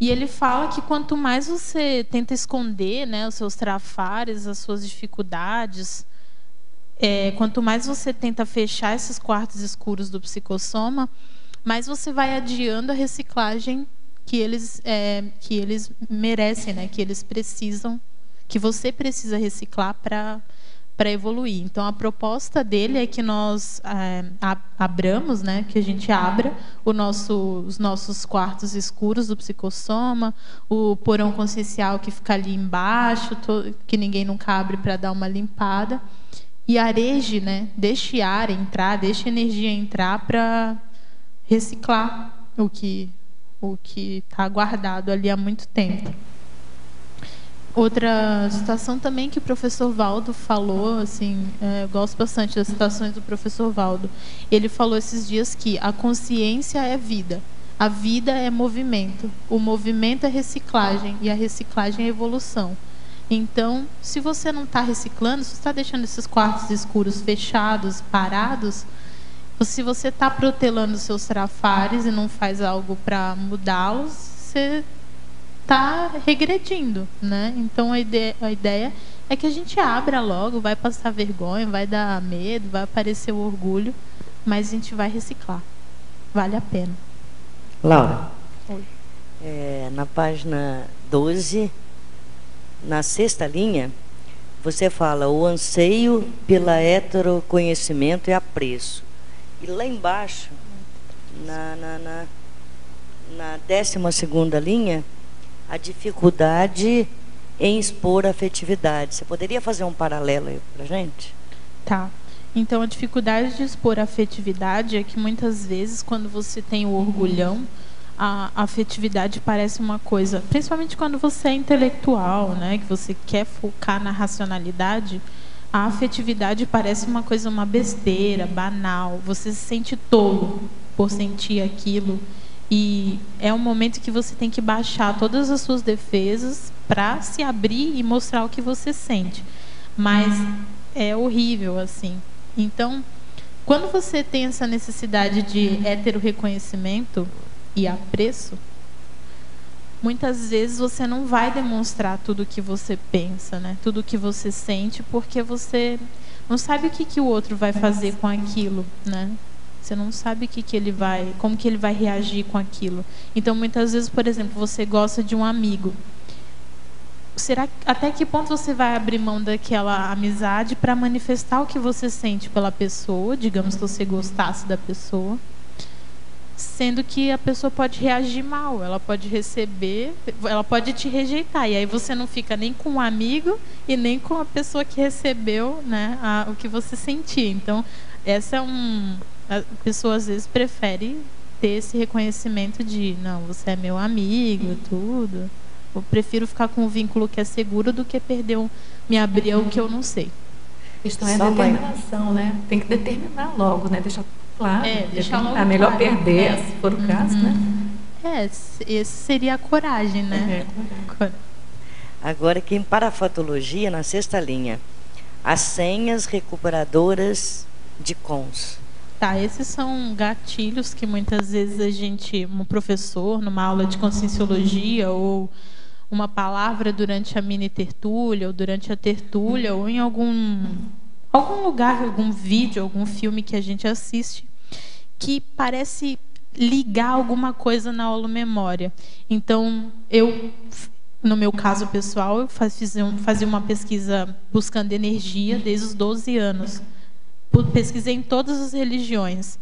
E ele fala que quanto mais você tenta esconder né, os seus trafares, as suas dificuldades, é, quanto mais você tenta fechar esses quartos escuros do psicossoma, mais você vai adiando a reciclagem que eles, é, que eles merecem, né, que eles precisam, que você precisa reciclar para para evoluir. Então, a proposta dele é que nós é, abramos, né, que a gente abra nosso, os nossos quartos escuros do psicossoma, o porão consciencial que fica ali embaixo, que ninguém nunca abre para dar uma limpada, e areje, né, deixe ar entrar, deixe energia entrar para reciclar o que o que está guardado ali há muito tempo. Outra citação também que o professor Valdo falou, assim, é, eu gosto bastante das citações do professor Valdo. Ele falou esses dias que a consciência é vida, a vida é movimento, o movimento é reciclagem e a reciclagem é evolução. Então, se você não está reciclando, se está deixando esses quartos escuros fechados, parados, se você está protelando seus trafares e não faz algo para mudá-los, você está regredindo, né? Então a ideia, a ideia é que a gente abra logo, vai passar vergonha, vai dar medo, vai aparecer o orgulho, mas a gente vai reciclar. Vale a pena. Laura. É, na página 12, na sexta linha, você fala o anseio pela heteroconhecimento e apreço. E lá embaixo, na, na, na, na décima segunda linha, a dificuldade em expor afetividade. Você poderia fazer um paralelo aí para gente? Tá. Então, a dificuldade de expor afetividade é que muitas vezes, quando você tem o orgulhão, a afetividade parece uma coisa, principalmente quando você é intelectual, né, que você quer focar na racionalidade, a afetividade parece uma coisa, uma besteira, banal. Você se sente tolo por sentir aquilo. E é um momento que você tem que baixar todas as suas defesas para se abrir e mostrar o que você sente. Mas é horrível assim. Então, quando você tem essa necessidade de hétero reconhecimento e apreço, muitas vezes você não vai demonstrar tudo o que você pensa, né? Tudo o que você sente, porque você não sabe o que, que o outro vai fazer com aquilo, né? Você não sabe que, que ele vai, como que ele vai reagir com aquilo. Então, muitas vezes, por exemplo, você gosta de um amigo será até que ponto você vai abrir mão daquela amizade para manifestar o que você sente pela pessoa, digamos que você gostasse da pessoa, sendo que a pessoa pode reagir mal, ela pode receber, ela pode te rejeitar e aí você não fica nem com o amigo e nem com a pessoa que recebeu, né, a, o que você sentia. Então, essa é um a pessoa às vezes prefere ter esse reconhecimento de não, você é meu amigo, tudo. Eu prefiro ficar com um vínculo que é seguro do que perder um, me abrir ao que eu não sei. Questão é a determinação, né? Tem que determinar logo, né? Deixar claro. É, deixar logo É melhor claro. perder, é. se for o caso, né? uhum. né? É, esse seria a coragem, né? É. Agora, aqui em parafatologia, na sexta linha, as senhas recuperadoras de cons. Tá, esses são gatilhos que muitas vezes a gente, um professor, numa aula de conscienciologia ou uma palavra durante a mini tertúlia ou durante a tertúlia ou em algum algum lugar, algum vídeo, algum filme que a gente assiste que parece ligar alguma coisa na memória. Então, eu no meu caso pessoal, eu fazia uma pesquisa buscando energia desde os 12 anos. Pesquisei em todas as religiões.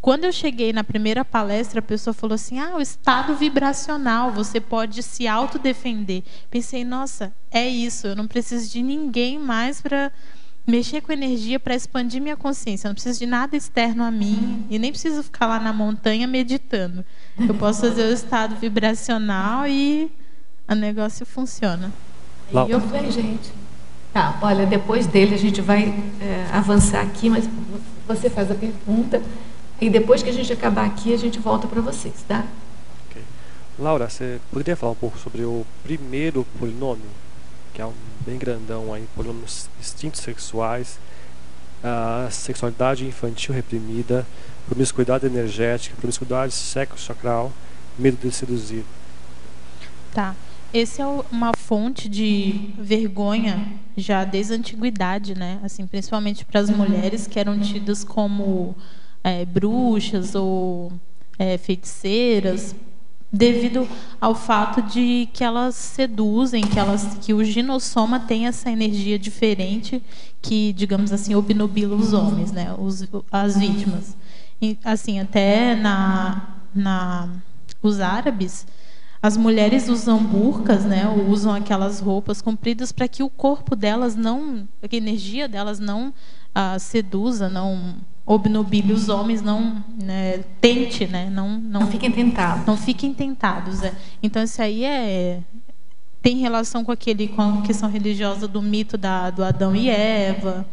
Quando eu cheguei na primeira palestra, a pessoa falou assim: ah, o estado vibracional, você pode se autodefender. Pensei, nossa, é isso, eu não preciso de ninguém mais para mexer com energia para expandir minha consciência. Eu não preciso de nada externo a mim e nem preciso ficar lá na montanha meditando. Eu posso fazer o estado vibracional e o negócio funciona. Lá. Eu falei, gente. Tá, olha, depois dele a gente vai é, avançar aqui, mas você faz a pergunta e depois que a gente acabar aqui, a gente volta para vocês, tá? Okay. Laura, você poderia falar um pouco sobre o primeiro polinômio, que é um bem grandão aí, polinômios instintos sexuais, a sexualidade infantil reprimida, promiscuidade energética, promiscuidade sexo sacral, medo de seduzir. Tá. Esse é uma fonte de vergonha já desde a antiguidade, né? Assim, principalmente para as mulheres que eram tidas como é, bruxas ou é, feiticeiras, devido ao fato de que elas seduzem, que elas, que o ginossoma tem essa energia diferente que, digamos assim, obnubila os homens, né, os, as vítimas. E, assim, até na, na os árabes, as mulheres usam burcas, né, ou usam aquelas roupas compridas para que o corpo delas não, a energia delas não ah, seduza, não obnubile os homens, não né, tente, né, não, não, não fiquem tentados. Não fiquem tentados. É. Então isso aí é tem relação com aquele com a questão religiosa do mito da, do Adão e Eva,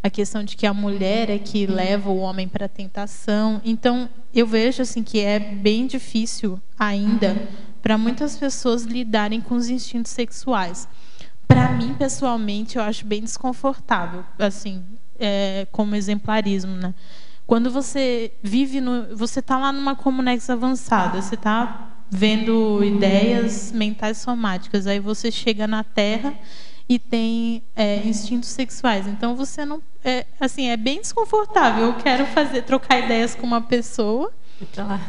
a questão de que a mulher é que leva o homem para a tentação. Então eu vejo assim que é bem difícil ainda para muitas pessoas lidarem com os instintos sexuais. Para mim pessoalmente eu acho bem desconfortável, assim, é, como exemplarismo, né? Quando você vive no, você está lá numa comunex avançada, você está vendo ideias mentais somáticas, aí você chega na Terra e tem é, instintos sexuais. Então você não, é, assim, é bem desconfortável. Eu quero fazer, trocar ideias com uma pessoa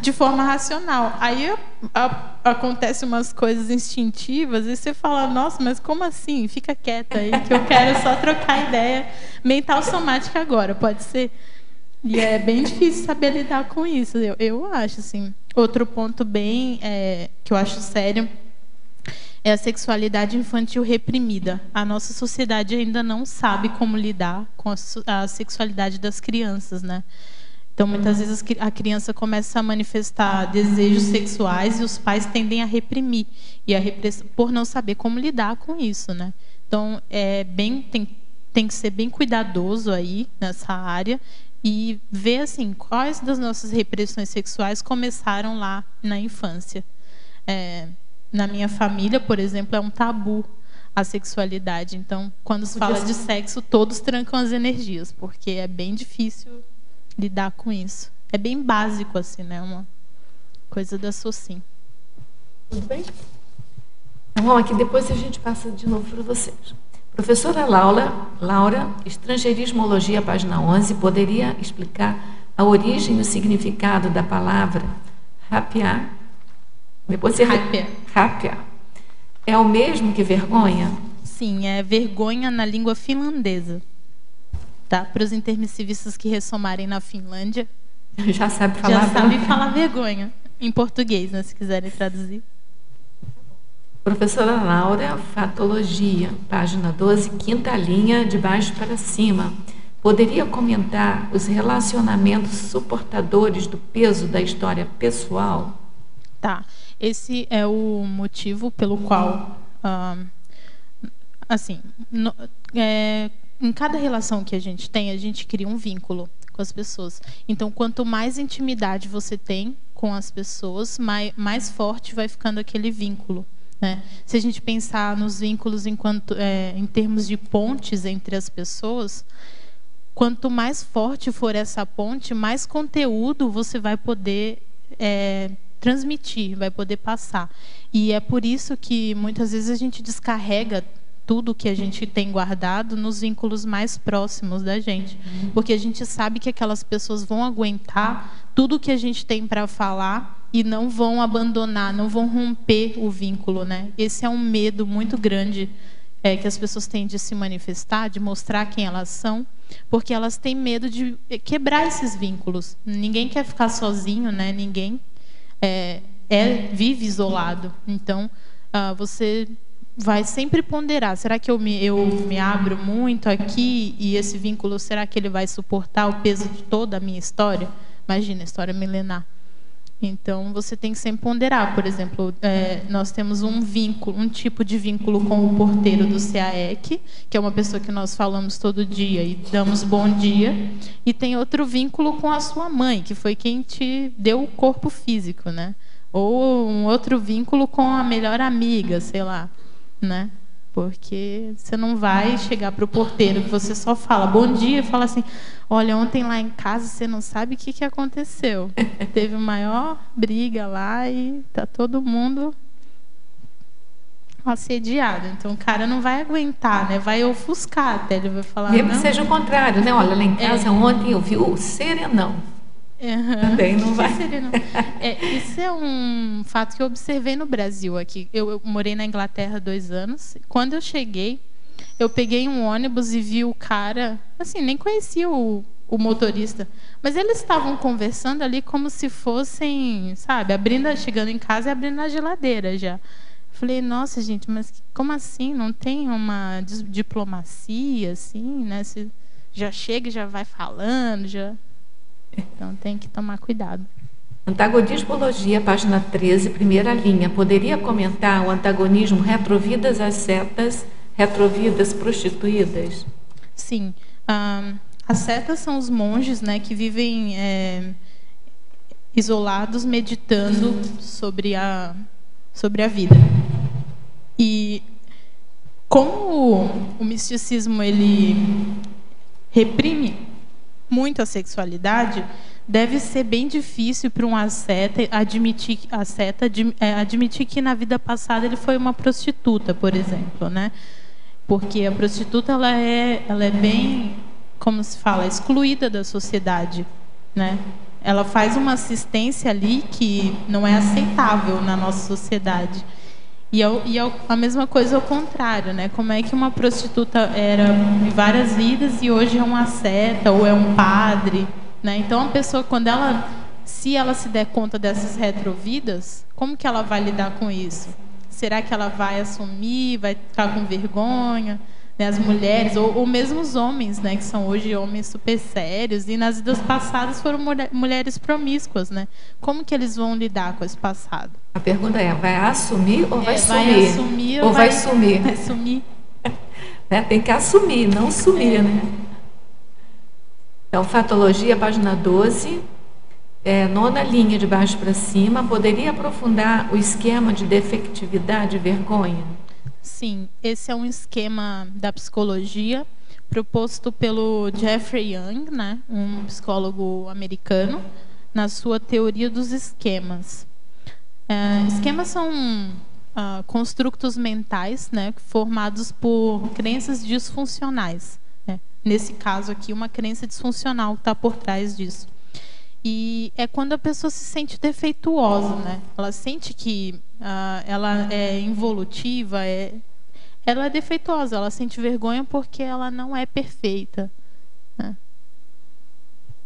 de forma racional. Aí a, a, acontece umas coisas instintivas e você fala, nossa, mas como assim? Fica quieta aí, que eu quero só trocar ideia mental somática agora, pode ser? E é bem difícil saber lidar com isso, eu, eu acho, assim. Outro ponto bem é, que eu acho sério é a sexualidade infantil reprimida. A nossa sociedade ainda não sabe como lidar com a, a sexualidade das crianças, né? Então, muitas vezes a criança começa a manifestar desejos sexuais e os pais tendem a reprimir e a por não saber como lidar com isso, né? Então, é bem tem, tem que ser bem cuidadoso aí nessa área e ver assim quais das nossas repressões sexuais começaram lá na infância. É, na minha família, por exemplo, é um tabu a sexualidade. Então, quando se fala de sexo, todos trancam as energias, porque é bem difícil lidar com isso. É bem básico, assim, né? Uma coisa da Socim. Tudo bem? Bom, aqui depois a gente passa de novo para vocês. Professora Laura, Laura, Estrangeirismologia, página 11, poderia explicar a origem e o significado da palavra rapiar? Depois você... É o mesmo que vergonha? Sim, é vergonha na língua finlandesa. Tá? Para os intermissivistas que ressomarem na Finlândia. Já sabe falar. Já sabe falar vergonha. Em português, né, se quiserem traduzir. Professora Laura, Fatologia, página 12, quinta linha, de baixo para cima. Poderia comentar os relacionamentos suportadores do peso da história pessoal? Tá. Esse é o motivo pelo qual, assim, no, é, em cada relação que a gente tem, a gente cria um vínculo com as pessoas. Então, quanto mais intimidade você tem com as pessoas, mais, mais forte vai ficando aquele vínculo. Né? Se a gente pensar nos vínculos enquanto, é, em termos de pontes entre as pessoas, quanto mais forte for essa ponte, mais conteúdo você vai poder é, transmitir, vai poder passar. E é por isso que muitas vezes a gente descarrega tudo que a gente tem guardado nos vínculos mais próximos da gente, porque a gente sabe que aquelas pessoas vão aguentar tudo que a gente tem para falar e não vão abandonar, não vão romper o vínculo, né? Esse é um medo muito grande é, que as pessoas têm de se manifestar, de mostrar quem elas são, porque elas têm medo de quebrar esses vínculos. Ninguém quer ficar sozinho, né? Ninguém é, é vive isolado. Então, uh, você vai sempre ponderar. Será que eu me, eu me abro muito aqui e esse vínculo, será que ele vai suportar o peso de toda a minha história? Imagina, história milenar. Então, você tem que sempre ponderar. Por exemplo, é, nós temos um vínculo, um tipo de vínculo com o porteiro do CAEC, que é uma pessoa que nós falamos todo dia e damos bom dia. E tem outro vínculo com a sua mãe, que foi quem te deu o corpo físico, né? Ou um outro vínculo com a melhor amiga, sei lá né? Porque você não vai chegar para o porteiro que você só fala bom dia e fala assim: olha, ontem lá em casa você não sabe o que, que aconteceu. Teve maior briga lá e tá todo mundo assediado. Então o cara não vai aguentar, né? Vai ofuscar até. Ele vai falar. Mesmo que seja o contrário, né? Olha, lá em casa é. ontem eu vi o serenão. Uhum. Também não vai. É, isso é um fato que eu observei no Brasil aqui. Eu, eu, morei na Inglaterra dois anos. Quando eu cheguei, eu peguei um ônibus e vi o cara, assim, nem conhecia o, o motorista, mas eles estavam conversando ali como se fossem, sabe, abrindo, chegando em casa e abrindo a geladeira já. Falei, nossa, gente, mas como assim? Não tem uma diplomacia assim, né? Se já chega e já vai falando, já então tem que tomar cuidado. Antagonismologia, página 13, primeira linha. Poderia comentar o antagonismo retrovidas às setas, retrovidas prostituídas? Sim. Um, as setas são os monges né, que vivem é, isolados, meditando sobre a, sobre a vida. E como o misticismo ele reprime muito a sexualidade, deve ser bem difícil para um asceta admitir, asceta, é, admitir que na vida passada ele foi uma prostituta, por exemplo, né? Porque a prostituta ela é, ela é bem, como se fala, excluída da sociedade, né? ela faz uma assistência ali que não é aceitável na nossa sociedade. E, é, e é a mesma coisa ao contrário, né? Como é que uma prostituta era em várias vidas e hoje é uma seta ou é um padre, né? Então a pessoa quando ela se ela se der conta dessas retrovidas, como que ela vai lidar com isso? Será que ela vai assumir, vai ficar com vergonha? Né, as mulheres, ou, ou mesmo os homens, né, que são hoje homens super sérios, e nas vidas passadas foram mulheres promíscuas. Né? Como que eles vão lidar com esse passado? A pergunta é, vai assumir ou vai é, sumir? Vai assumir ou vai, vai sumir? Vai sumir. né? Tem que assumir, não sumir, é. né? Então, Fatologia, página 12, é, nona linha de baixo para cima, poderia aprofundar o esquema de defectividade e vergonha? Sim, esse é um esquema da psicologia proposto pelo Jeffrey Young, né, um psicólogo americano, na sua teoria dos esquemas. É, esquemas são uh, construtos mentais né, formados por crenças disfuncionais. Né? Nesse caso aqui, uma crença disfuncional está por trás disso. E é quando a pessoa se sente defeituosa, né? Ela sente que uh, ela é involutiva, é, ela é defeituosa, ela sente vergonha porque ela não é perfeita. Né?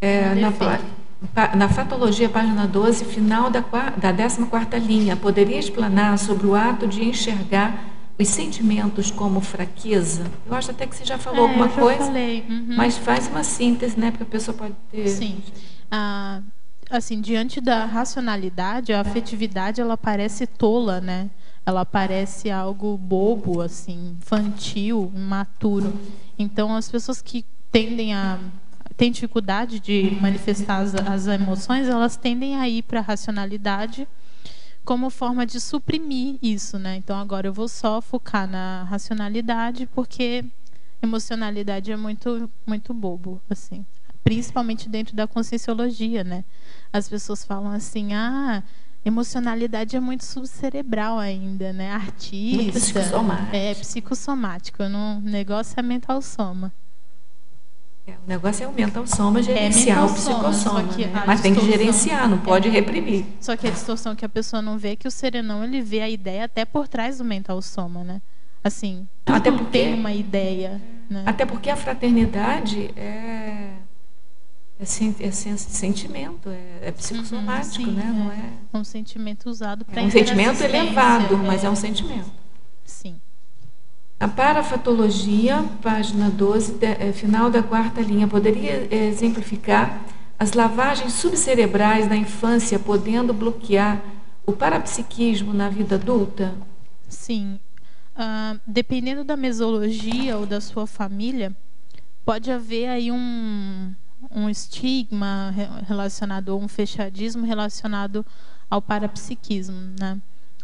É, na, na fatologia, página 12, final da, da 14 linha, poderia explanar sobre o ato de enxergar os sentimentos como fraqueza? Eu acho até que você já falou é, alguma já coisa. Falei. Uhum. Mas faz uma síntese, né? Porque a pessoa pode ter. Sim. Ah, assim, diante da racionalidade, a afetividade ela parece tola, né? Ela parece algo bobo, assim, infantil, imaturo. Então, as pessoas que tendem a têm dificuldade de manifestar as, as emoções, elas tendem a ir para a racionalidade como forma de suprimir isso, né? Então agora eu vou só focar na racionalidade porque emocionalidade é muito muito bobo, assim, principalmente dentro da conscienciologia, né? As pessoas falam assim: "Ah, emocionalidade é muito subcerebral ainda, né? Artista, muito psicossomático. é psicossomático, o negócio é mental soma. É, o negócio é o mental soma gerenciar é o psicossoma. Né? Mas tem que gerenciar, não pode é. reprimir. Só que a distorção que a pessoa não vê é que o serenão ele vê a ideia até por trás do mental soma, né? Assim, até porque, tem uma ideia. Né? Até porque a fraternidade é, é, é sentimento, é, é psicossomático, uhum, né? Não é, é um sentimento usado para É um sentimento elevado, mas é um sentimento. Sim. A parafatologia, página 12, é, final da quarta linha, poderia é, exemplificar as lavagens subcerebrais da infância podendo bloquear o parapsiquismo na vida adulta? Sim. Uh, dependendo da mesologia ou da sua família, pode haver aí um, um estigma relacionado, um fechadismo relacionado ao parapsiquismo, né?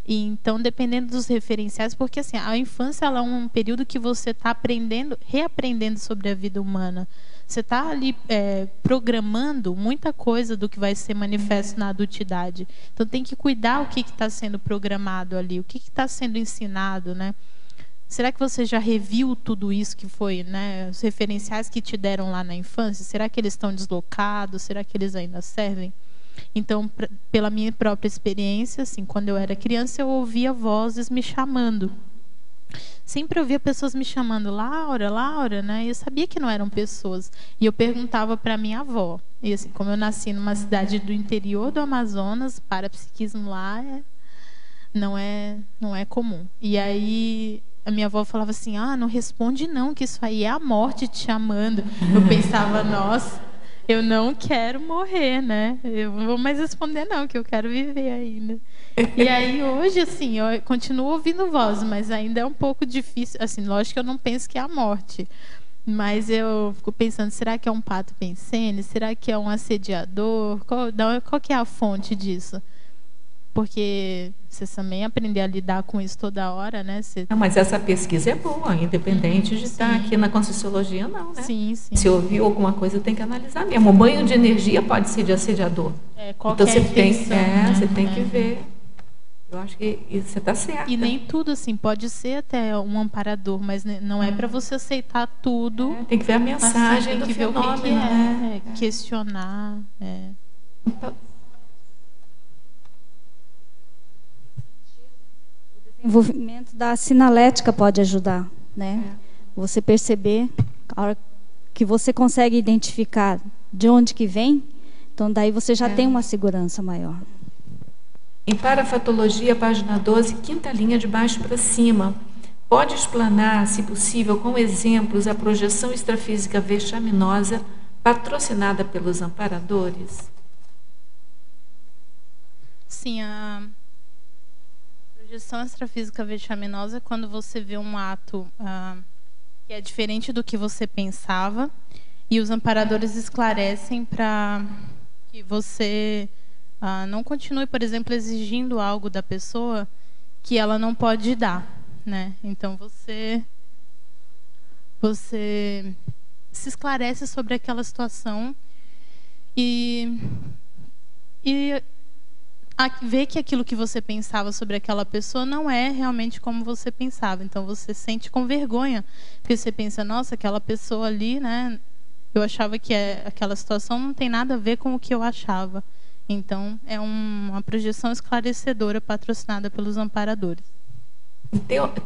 E, então, dependendo dos referenciais, porque assim, a infância é um período que você está aprendendo, reaprendendo sobre a vida humana. Você está ali é, programando muita coisa do que vai ser manifesto na adultidade. Então, tem que cuidar o que está sendo programado ali, o que está sendo ensinado, né? Será que você já reviu tudo isso que foi, né? Os referenciais que te deram lá na infância? Será que eles estão deslocados? Será que eles ainda servem? Então, pela minha própria experiência, assim, quando eu era criança, eu ouvia vozes me chamando. Sempre ouvia pessoas me chamando Laura, Laura, né? E eu sabia que não eram pessoas. E eu perguntava para minha avó. E assim, como eu nasci numa cidade do interior do Amazonas, parapsiquismo lá é, não é não é comum. E aí a minha avó falava assim: "Ah, não responde não, que isso aí é a morte te chamando". Eu pensava, nossa, eu não quero morrer, né? Eu não vou mais responder não, que eu quero viver ainda. E aí hoje, assim, eu continuo ouvindo voz, mas ainda é um pouco difícil. Assim, lógico que eu não penso que é a morte. Mas eu fico pensando, será que é um pato pensene? Será que é um assediador? Qual, qual que é a fonte disso? Porque você também aprender a lidar com isso toda hora, né? Você... Não, mas essa pesquisa é boa, independente de sim. estar aqui na Conscienciologia, não, né? Sim, sim. Se ouviu alguma coisa, tem que analisar mesmo. O banho de energia pode ser de assediador. É, então você tem, é, né? você tem é. que ver. Eu acho que você está certo. E nem tudo assim pode ser até um amparador, mas não é para você aceitar tudo. É, tem que ver a mensagem tem que fenômeno, ver o que, que é, né? questionar. É. O desenvolvimento da sinalética pode ajudar, né? É. Você perceber a hora que você consegue identificar de onde que vem, então daí você já é. tem uma segurança maior. Em parafatologia, página 12, quinta linha de baixo para cima. Pode explanar, se possível, com exemplos, a projeção extrafísica vexaminosa patrocinada pelos amparadores? Sim, a projeção extrafísica vexaminosa é quando você vê um ato uh, que é diferente do que você pensava e os amparadores esclarecem para que você uh, não continue, por exemplo, exigindo algo da pessoa que ela não pode dar, né? Então você você se esclarece sobre aquela situação e e ver que aquilo que você pensava sobre aquela pessoa não é realmente como você pensava. Então você sente com vergonha, porque você pensa, nossa, aquela pessoa ali, né? Eu achava que é, aquela situação não tem nada a ver com o que eu achava. Então é um, uma projeção esclarecedora patrocinada pelos amparadores.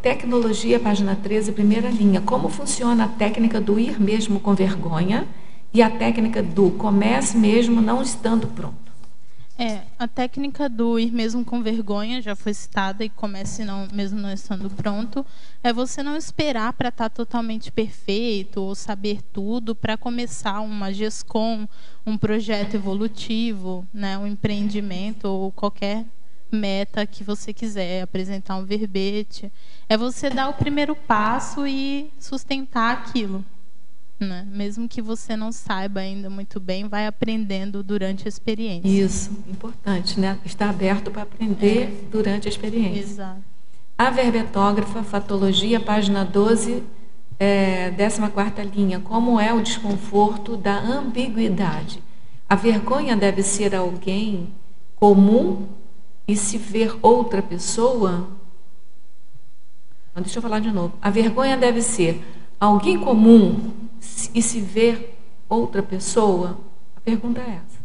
Tecnologia, página 13, primeira linha. Como funciona a técnica do ir mesmo com vergonha e a técnica do comece mesmo não estando pronto? É, a técnica do ir mesmo com vergonha já foi citada e comece não, mesmo não estando pronto. É você não esperar para estar tá totalmente perfeito ou saber tudo para começar uma GESCOM, um projeto evolutivo, né, um empreendimento ou qualquer meta que você quiser, apresentar um verbete. É você dar o primeiro passo e sustentar aquilo. Né? Mesmo que você não saiba ainda muito bem, vai aprendendo durante a experiência. Isso, importante, né? Estar aberto para aprender é. durante a experiência. Exato. A verbetógrafa, fatologia, página 12, é, 14 linha. Como é o desconforto da ambiguidade? A vergonha deve ser alguém comum e se ver outra pessoa. deixa eu falar de novo. A vergonha deve ser alguém comum e se ver outra pessoa? A pergunta é essa.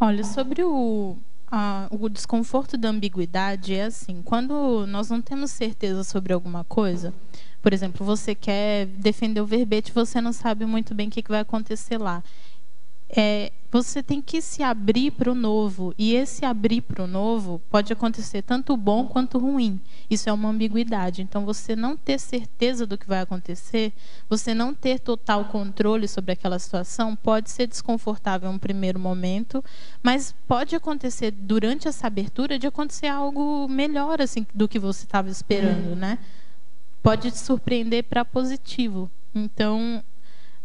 Olha, sobre o, a, o desconforto da ambiguidade, é assim: quando nós não temos certeza sobre alguma coisa, por exemplo, você quer defender o verbete, você não sabe muito bem o que, que vai acontecer lá é, você tem que se abrir para o novo. E esse abrir para o novo pode acontecer tanto bom quanto ruim. Isso é uma ambiguidade. Então, você não ter certeza do que vai acontecer, você não ter total controle sobre aquela situação, pode ser desconfortável em um primeiro momento, mas pode acontecer durante essa abertura de acontecer algo melhor assim do que você estava esperando, né? Pode te surpreender para positivo. Então,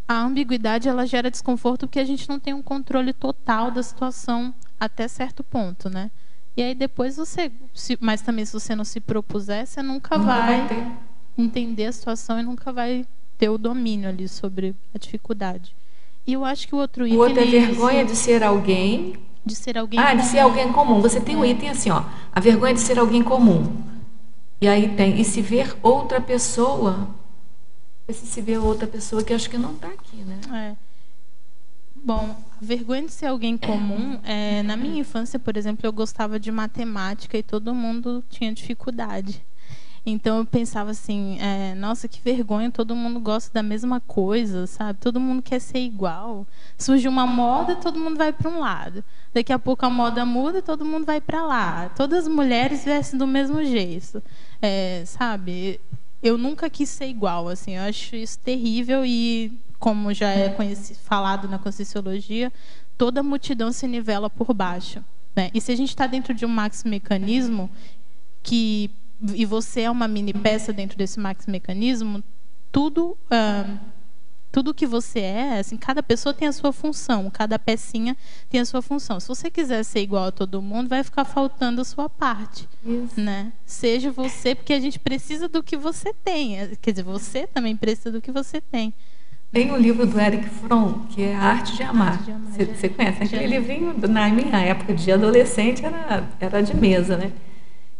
a ambiguidade ela gera desconforto porque a gente não tem um controle total da situação até certo ponto, né? E aí depois você, se, mas também se você não se propuser, você nunca, nunca vai, vai entender a situação e nunca vai ter o domínio ali sobre a dificuldade. E eu acho que o outro item. O outro é vergonha de ser alguém. De ser alguém. Ah, comum. de ser alguém comum. Você tem um é. item assim, ó. A vergonha de ser alguém comum. E aí tem e se ver outra pessoa se se vê outra pessoa que acho que não está aqui, né? É. Bom, vergonha de ser alguém comum, é, na minha infância, por exemplo, eu gostava de matemática e todo mundo tinha dificuldade. Então eu pensava assim, é, nossa, que vergonha, todo mundo gosta da mesma coisa, sabe? Todo mundo quer ser igual. Surge uma moda, todo mundo vai para um lado. Daqui a pouco a moda muda, todo mundo vai para lá. Todas as mulheres vestem do mesmo jeito, é, sabe? Eu nunca quis ser igual, assim, eu acho isso terrível e como já é falado na conscienciologia, toda multidão se nivela por baixo, né? E se a gente está dentro de um maxi mecanismo que e você é uma mini peça dentro desse maxi mecanismo, tudo uh, tudo que você é, assim, cada pessoa tem a sua função, cada pecinha tem a sua função. Se você quiser ser igual a todo mundo, vai ficar faltando a sua parte, Isso. né? Seja você, porque a gente precisa do que você tem. Quer dizer, você também precisa do que você tem. Tem o um livro do Eric Fromm, que é A Arte de Amar. Arte de amar você, você, conhece? Aquele livrinho, na minha época de adolescente, era, era de mesa, né?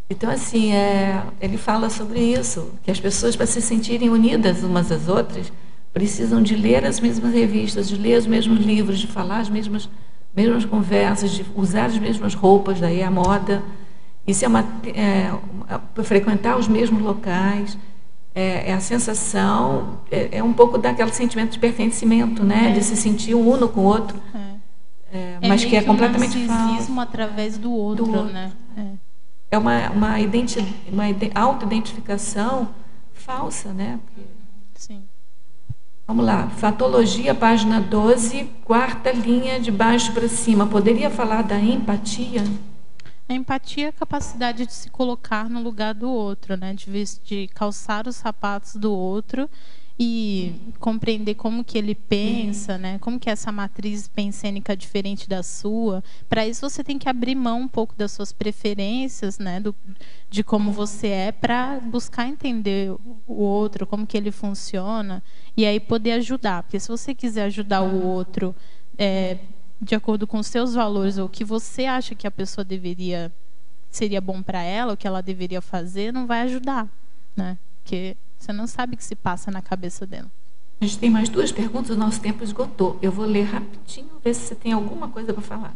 Então, assim, é, ele fala sobre isso, que as pessoas, para se sentirem unidas umas às outras, precisam de ler as mesmas revistas, de ler os mesmos livros, de falar as mesmas mesmas conversas, de usar as mesmas roupas, daí a moda. Isso é uma, é, frequentar os mesmos locais, é, é a sensação, é, é, um pouco daquele sentimento de pertencimento, né? De se sentir um uno com o outro. É, É mas que é completamente um narcisismo através do outro, Do outro. né? É. É uma, uma, identi uma ide- auto-identificação falsa, né? Porque- Sim. Vamos lá, Fatologia, página 12, quarta linha de baixo para cima. Poderia falar da empatia? A empatia é a capacidade de se colocar no lugar do outro, né? De, de calçar os sapatos do outro e compreender como que ele pensa, né? Como que é essa matriz pensênica diferente da sua. Para isso você tem que abrir mão um pouco das suas preferências, né? Do, de como você é, para buscar entender o outro, como que ele funciona e aí poder ajudar. Porque se você quiser ajudar o outro é, de acordo com os seus valores ou o que você acha que a pessoa deveria seria bom para ela, o que ela deveria fazer, não vai ajudar, né? Porque você não sabe o que se passa na cabeça dela. A gente tem mais duas perguntas, o nosso tempo esgotou. Eu vou ler rapidinho, ver se você tem alguma coisa para falar.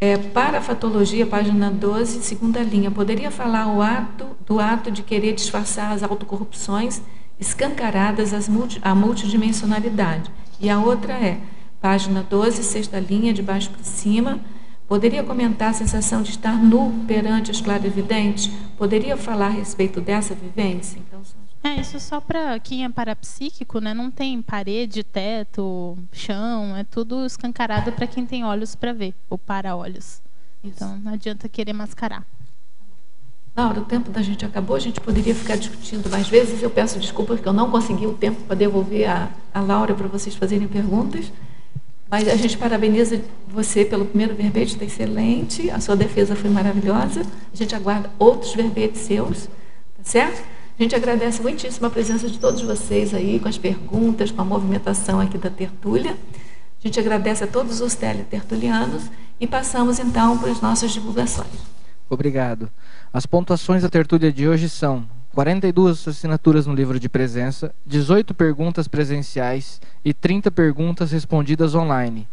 É, para a fatologia, página 12, segunda linha, poderia falar o ato, do ato de querer disfarçar as autocorrupções escancaradas às multi, à multidimensionalidade. E a outra é, página 12, sexta linha, de baixo para cima, poderia comentar a sensação de estar nu perante os clarividentes? Poderia falar a respeito dessa vivência? Então, são É, isso só para quem é parapsíquico, né? Não tem parede, teto, chão, é tudo escancarado para quem tem olhos para ver, ou para-olhos. Então não adianta querer mascarar. Laura, o tempo da gente acabou, a gente poderia ficar discutindo mais vezes. Eu peço desculpas porque eu não consegui o tempo para devolver a, a Laura para vocês fazerem perguntas. Mas a gente parabeniza você pelo primeiro verbete, está excelente. A sua defesa foi maravilhosa. A gente aguarda outros verbetes seus, tá certo? A gente agradece muitíssimo a presença de todos vocês aí, com as perguntas, com a movimentação aqui da tertúlia. A gente agradece a todos os teletertulianos e passamos então para as nossas divulgações. Obrigado. As pontuações da tertúlia de hoje são 42 assinaturas no livro de presença, 18 perguntas presenciais e 30 perguntas respondidas online.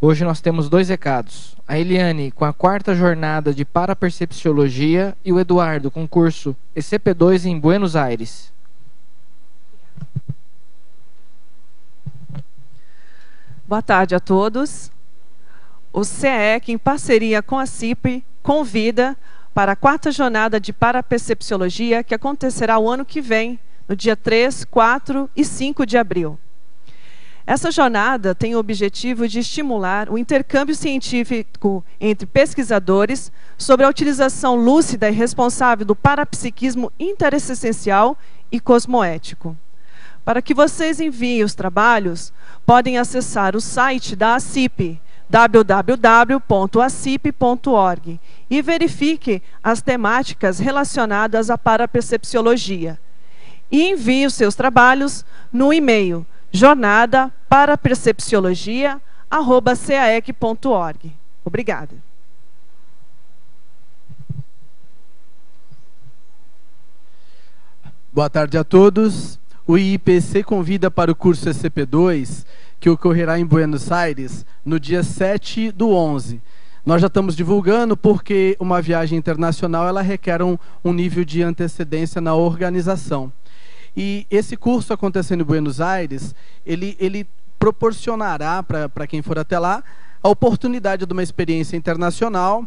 Hoje nós temos dois recados. A Eliane com a quarta jornada de Parapercepciologia e o Eduardo com o curso ECP2 em Buenos Aires. Boa tarde a todos. O CEEC, em parceria com a CIP, convida para a quarta jornada de Parapercepciologia, que acontecerá o ano que vem, no dia 3, 4 e 5 de abril. Essa jornada tem o objetivo de estimular o intercâmbio científico entre pesquisadores sobre a utilização lúcida e responsável do parapsiquismo interessencial e cosmoético. Para que vocês enviem os trabalhos, podem acessar o site da ACIP, www.acip.org, e verifique as temáticas relacionadas à parapercepciologia. E envie os seus trabalhos no e-mail jornada parapercepciologia@caec.org. Obrigada. Boa tarde a todos. O IIPC convida para o curso SCP-2, que ocorrerá em Buenos Aires no dia 7 do 11. Nós já estamos divulgando porque uma viagem internacional ela requer um, um nível de antecedência na organização. E esse curso acontecendo em Buenos Aires, ele, ele proporcionará para quem for até lá a oportunidade de uma experiência internacional,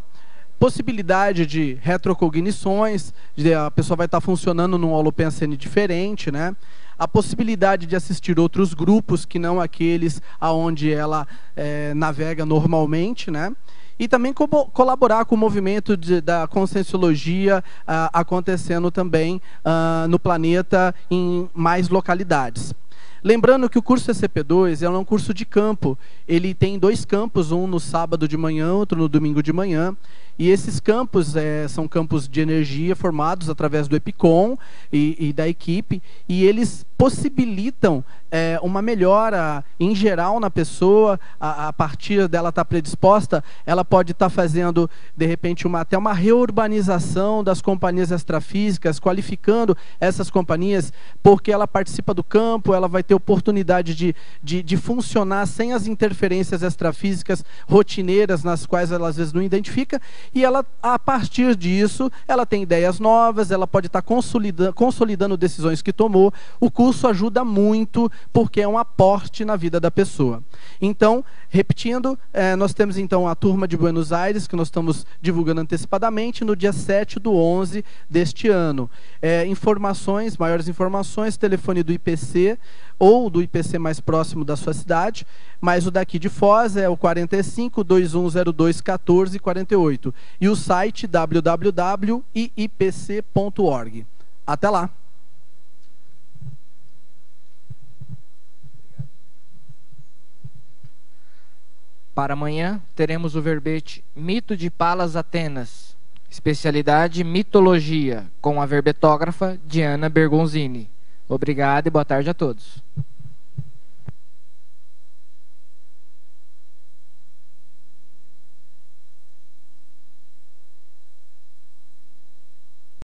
possibilidade de retrocognições, de, a pessoa vai estar funcionando num holopensene diferente, né? a possibilidade de assistir outros grupos que não aqueles aonde ela é, navega normalmente, né? E também co colaborar com o movimento de, da conscienciologia ah, acontecendo também ah, no planeta em mais localidades. Lembrando que o curso SCP-2 é um curso de campo. Ele tem dois campos, um no sábado de manhã, outro no domingo de manhã. E esses campos é, são campos de energia formados através do EPICOM e, e da equipe, e eles possibilitam é, uma melhora em geral na pessoa, a, a partir dela estar tá predisposta, ela pode estar tá fazendo, de repente, uma, até uma reurbanização das companhias extrafísicas, qualificando essas companhias, porque ela participa do campo, ela vai ter oportunidade de, de, de funcionar sem as interferências extrafísicas rotineiras nas quais ela às vezes não identifica, e ela, a partir disso, ela tem ideias novas, ela pode estar tá consolidando, consolidando decisões que tomou. O curso ajuda muito porque é um aporte na vida da pessoa. Então, repetindo, eh, nós temos então a turma de Buenos Aires, que nós estamos divulgando antecipadamente, no dia 7 do 11 deste ano. Eh, informações, maiores informações, telefone do IPC ou do IPC mais próximo da sua cidade, mas o daqui de Foz é o 45 2102 1448 e o site www.iipc.org. Até lá! Para amanhã, teremos o verbete Mito de Palas Atenas, especialidade Mitologia, com a verbetógrafa Diana Bergonzini. Obrigado e boa tarde a todos.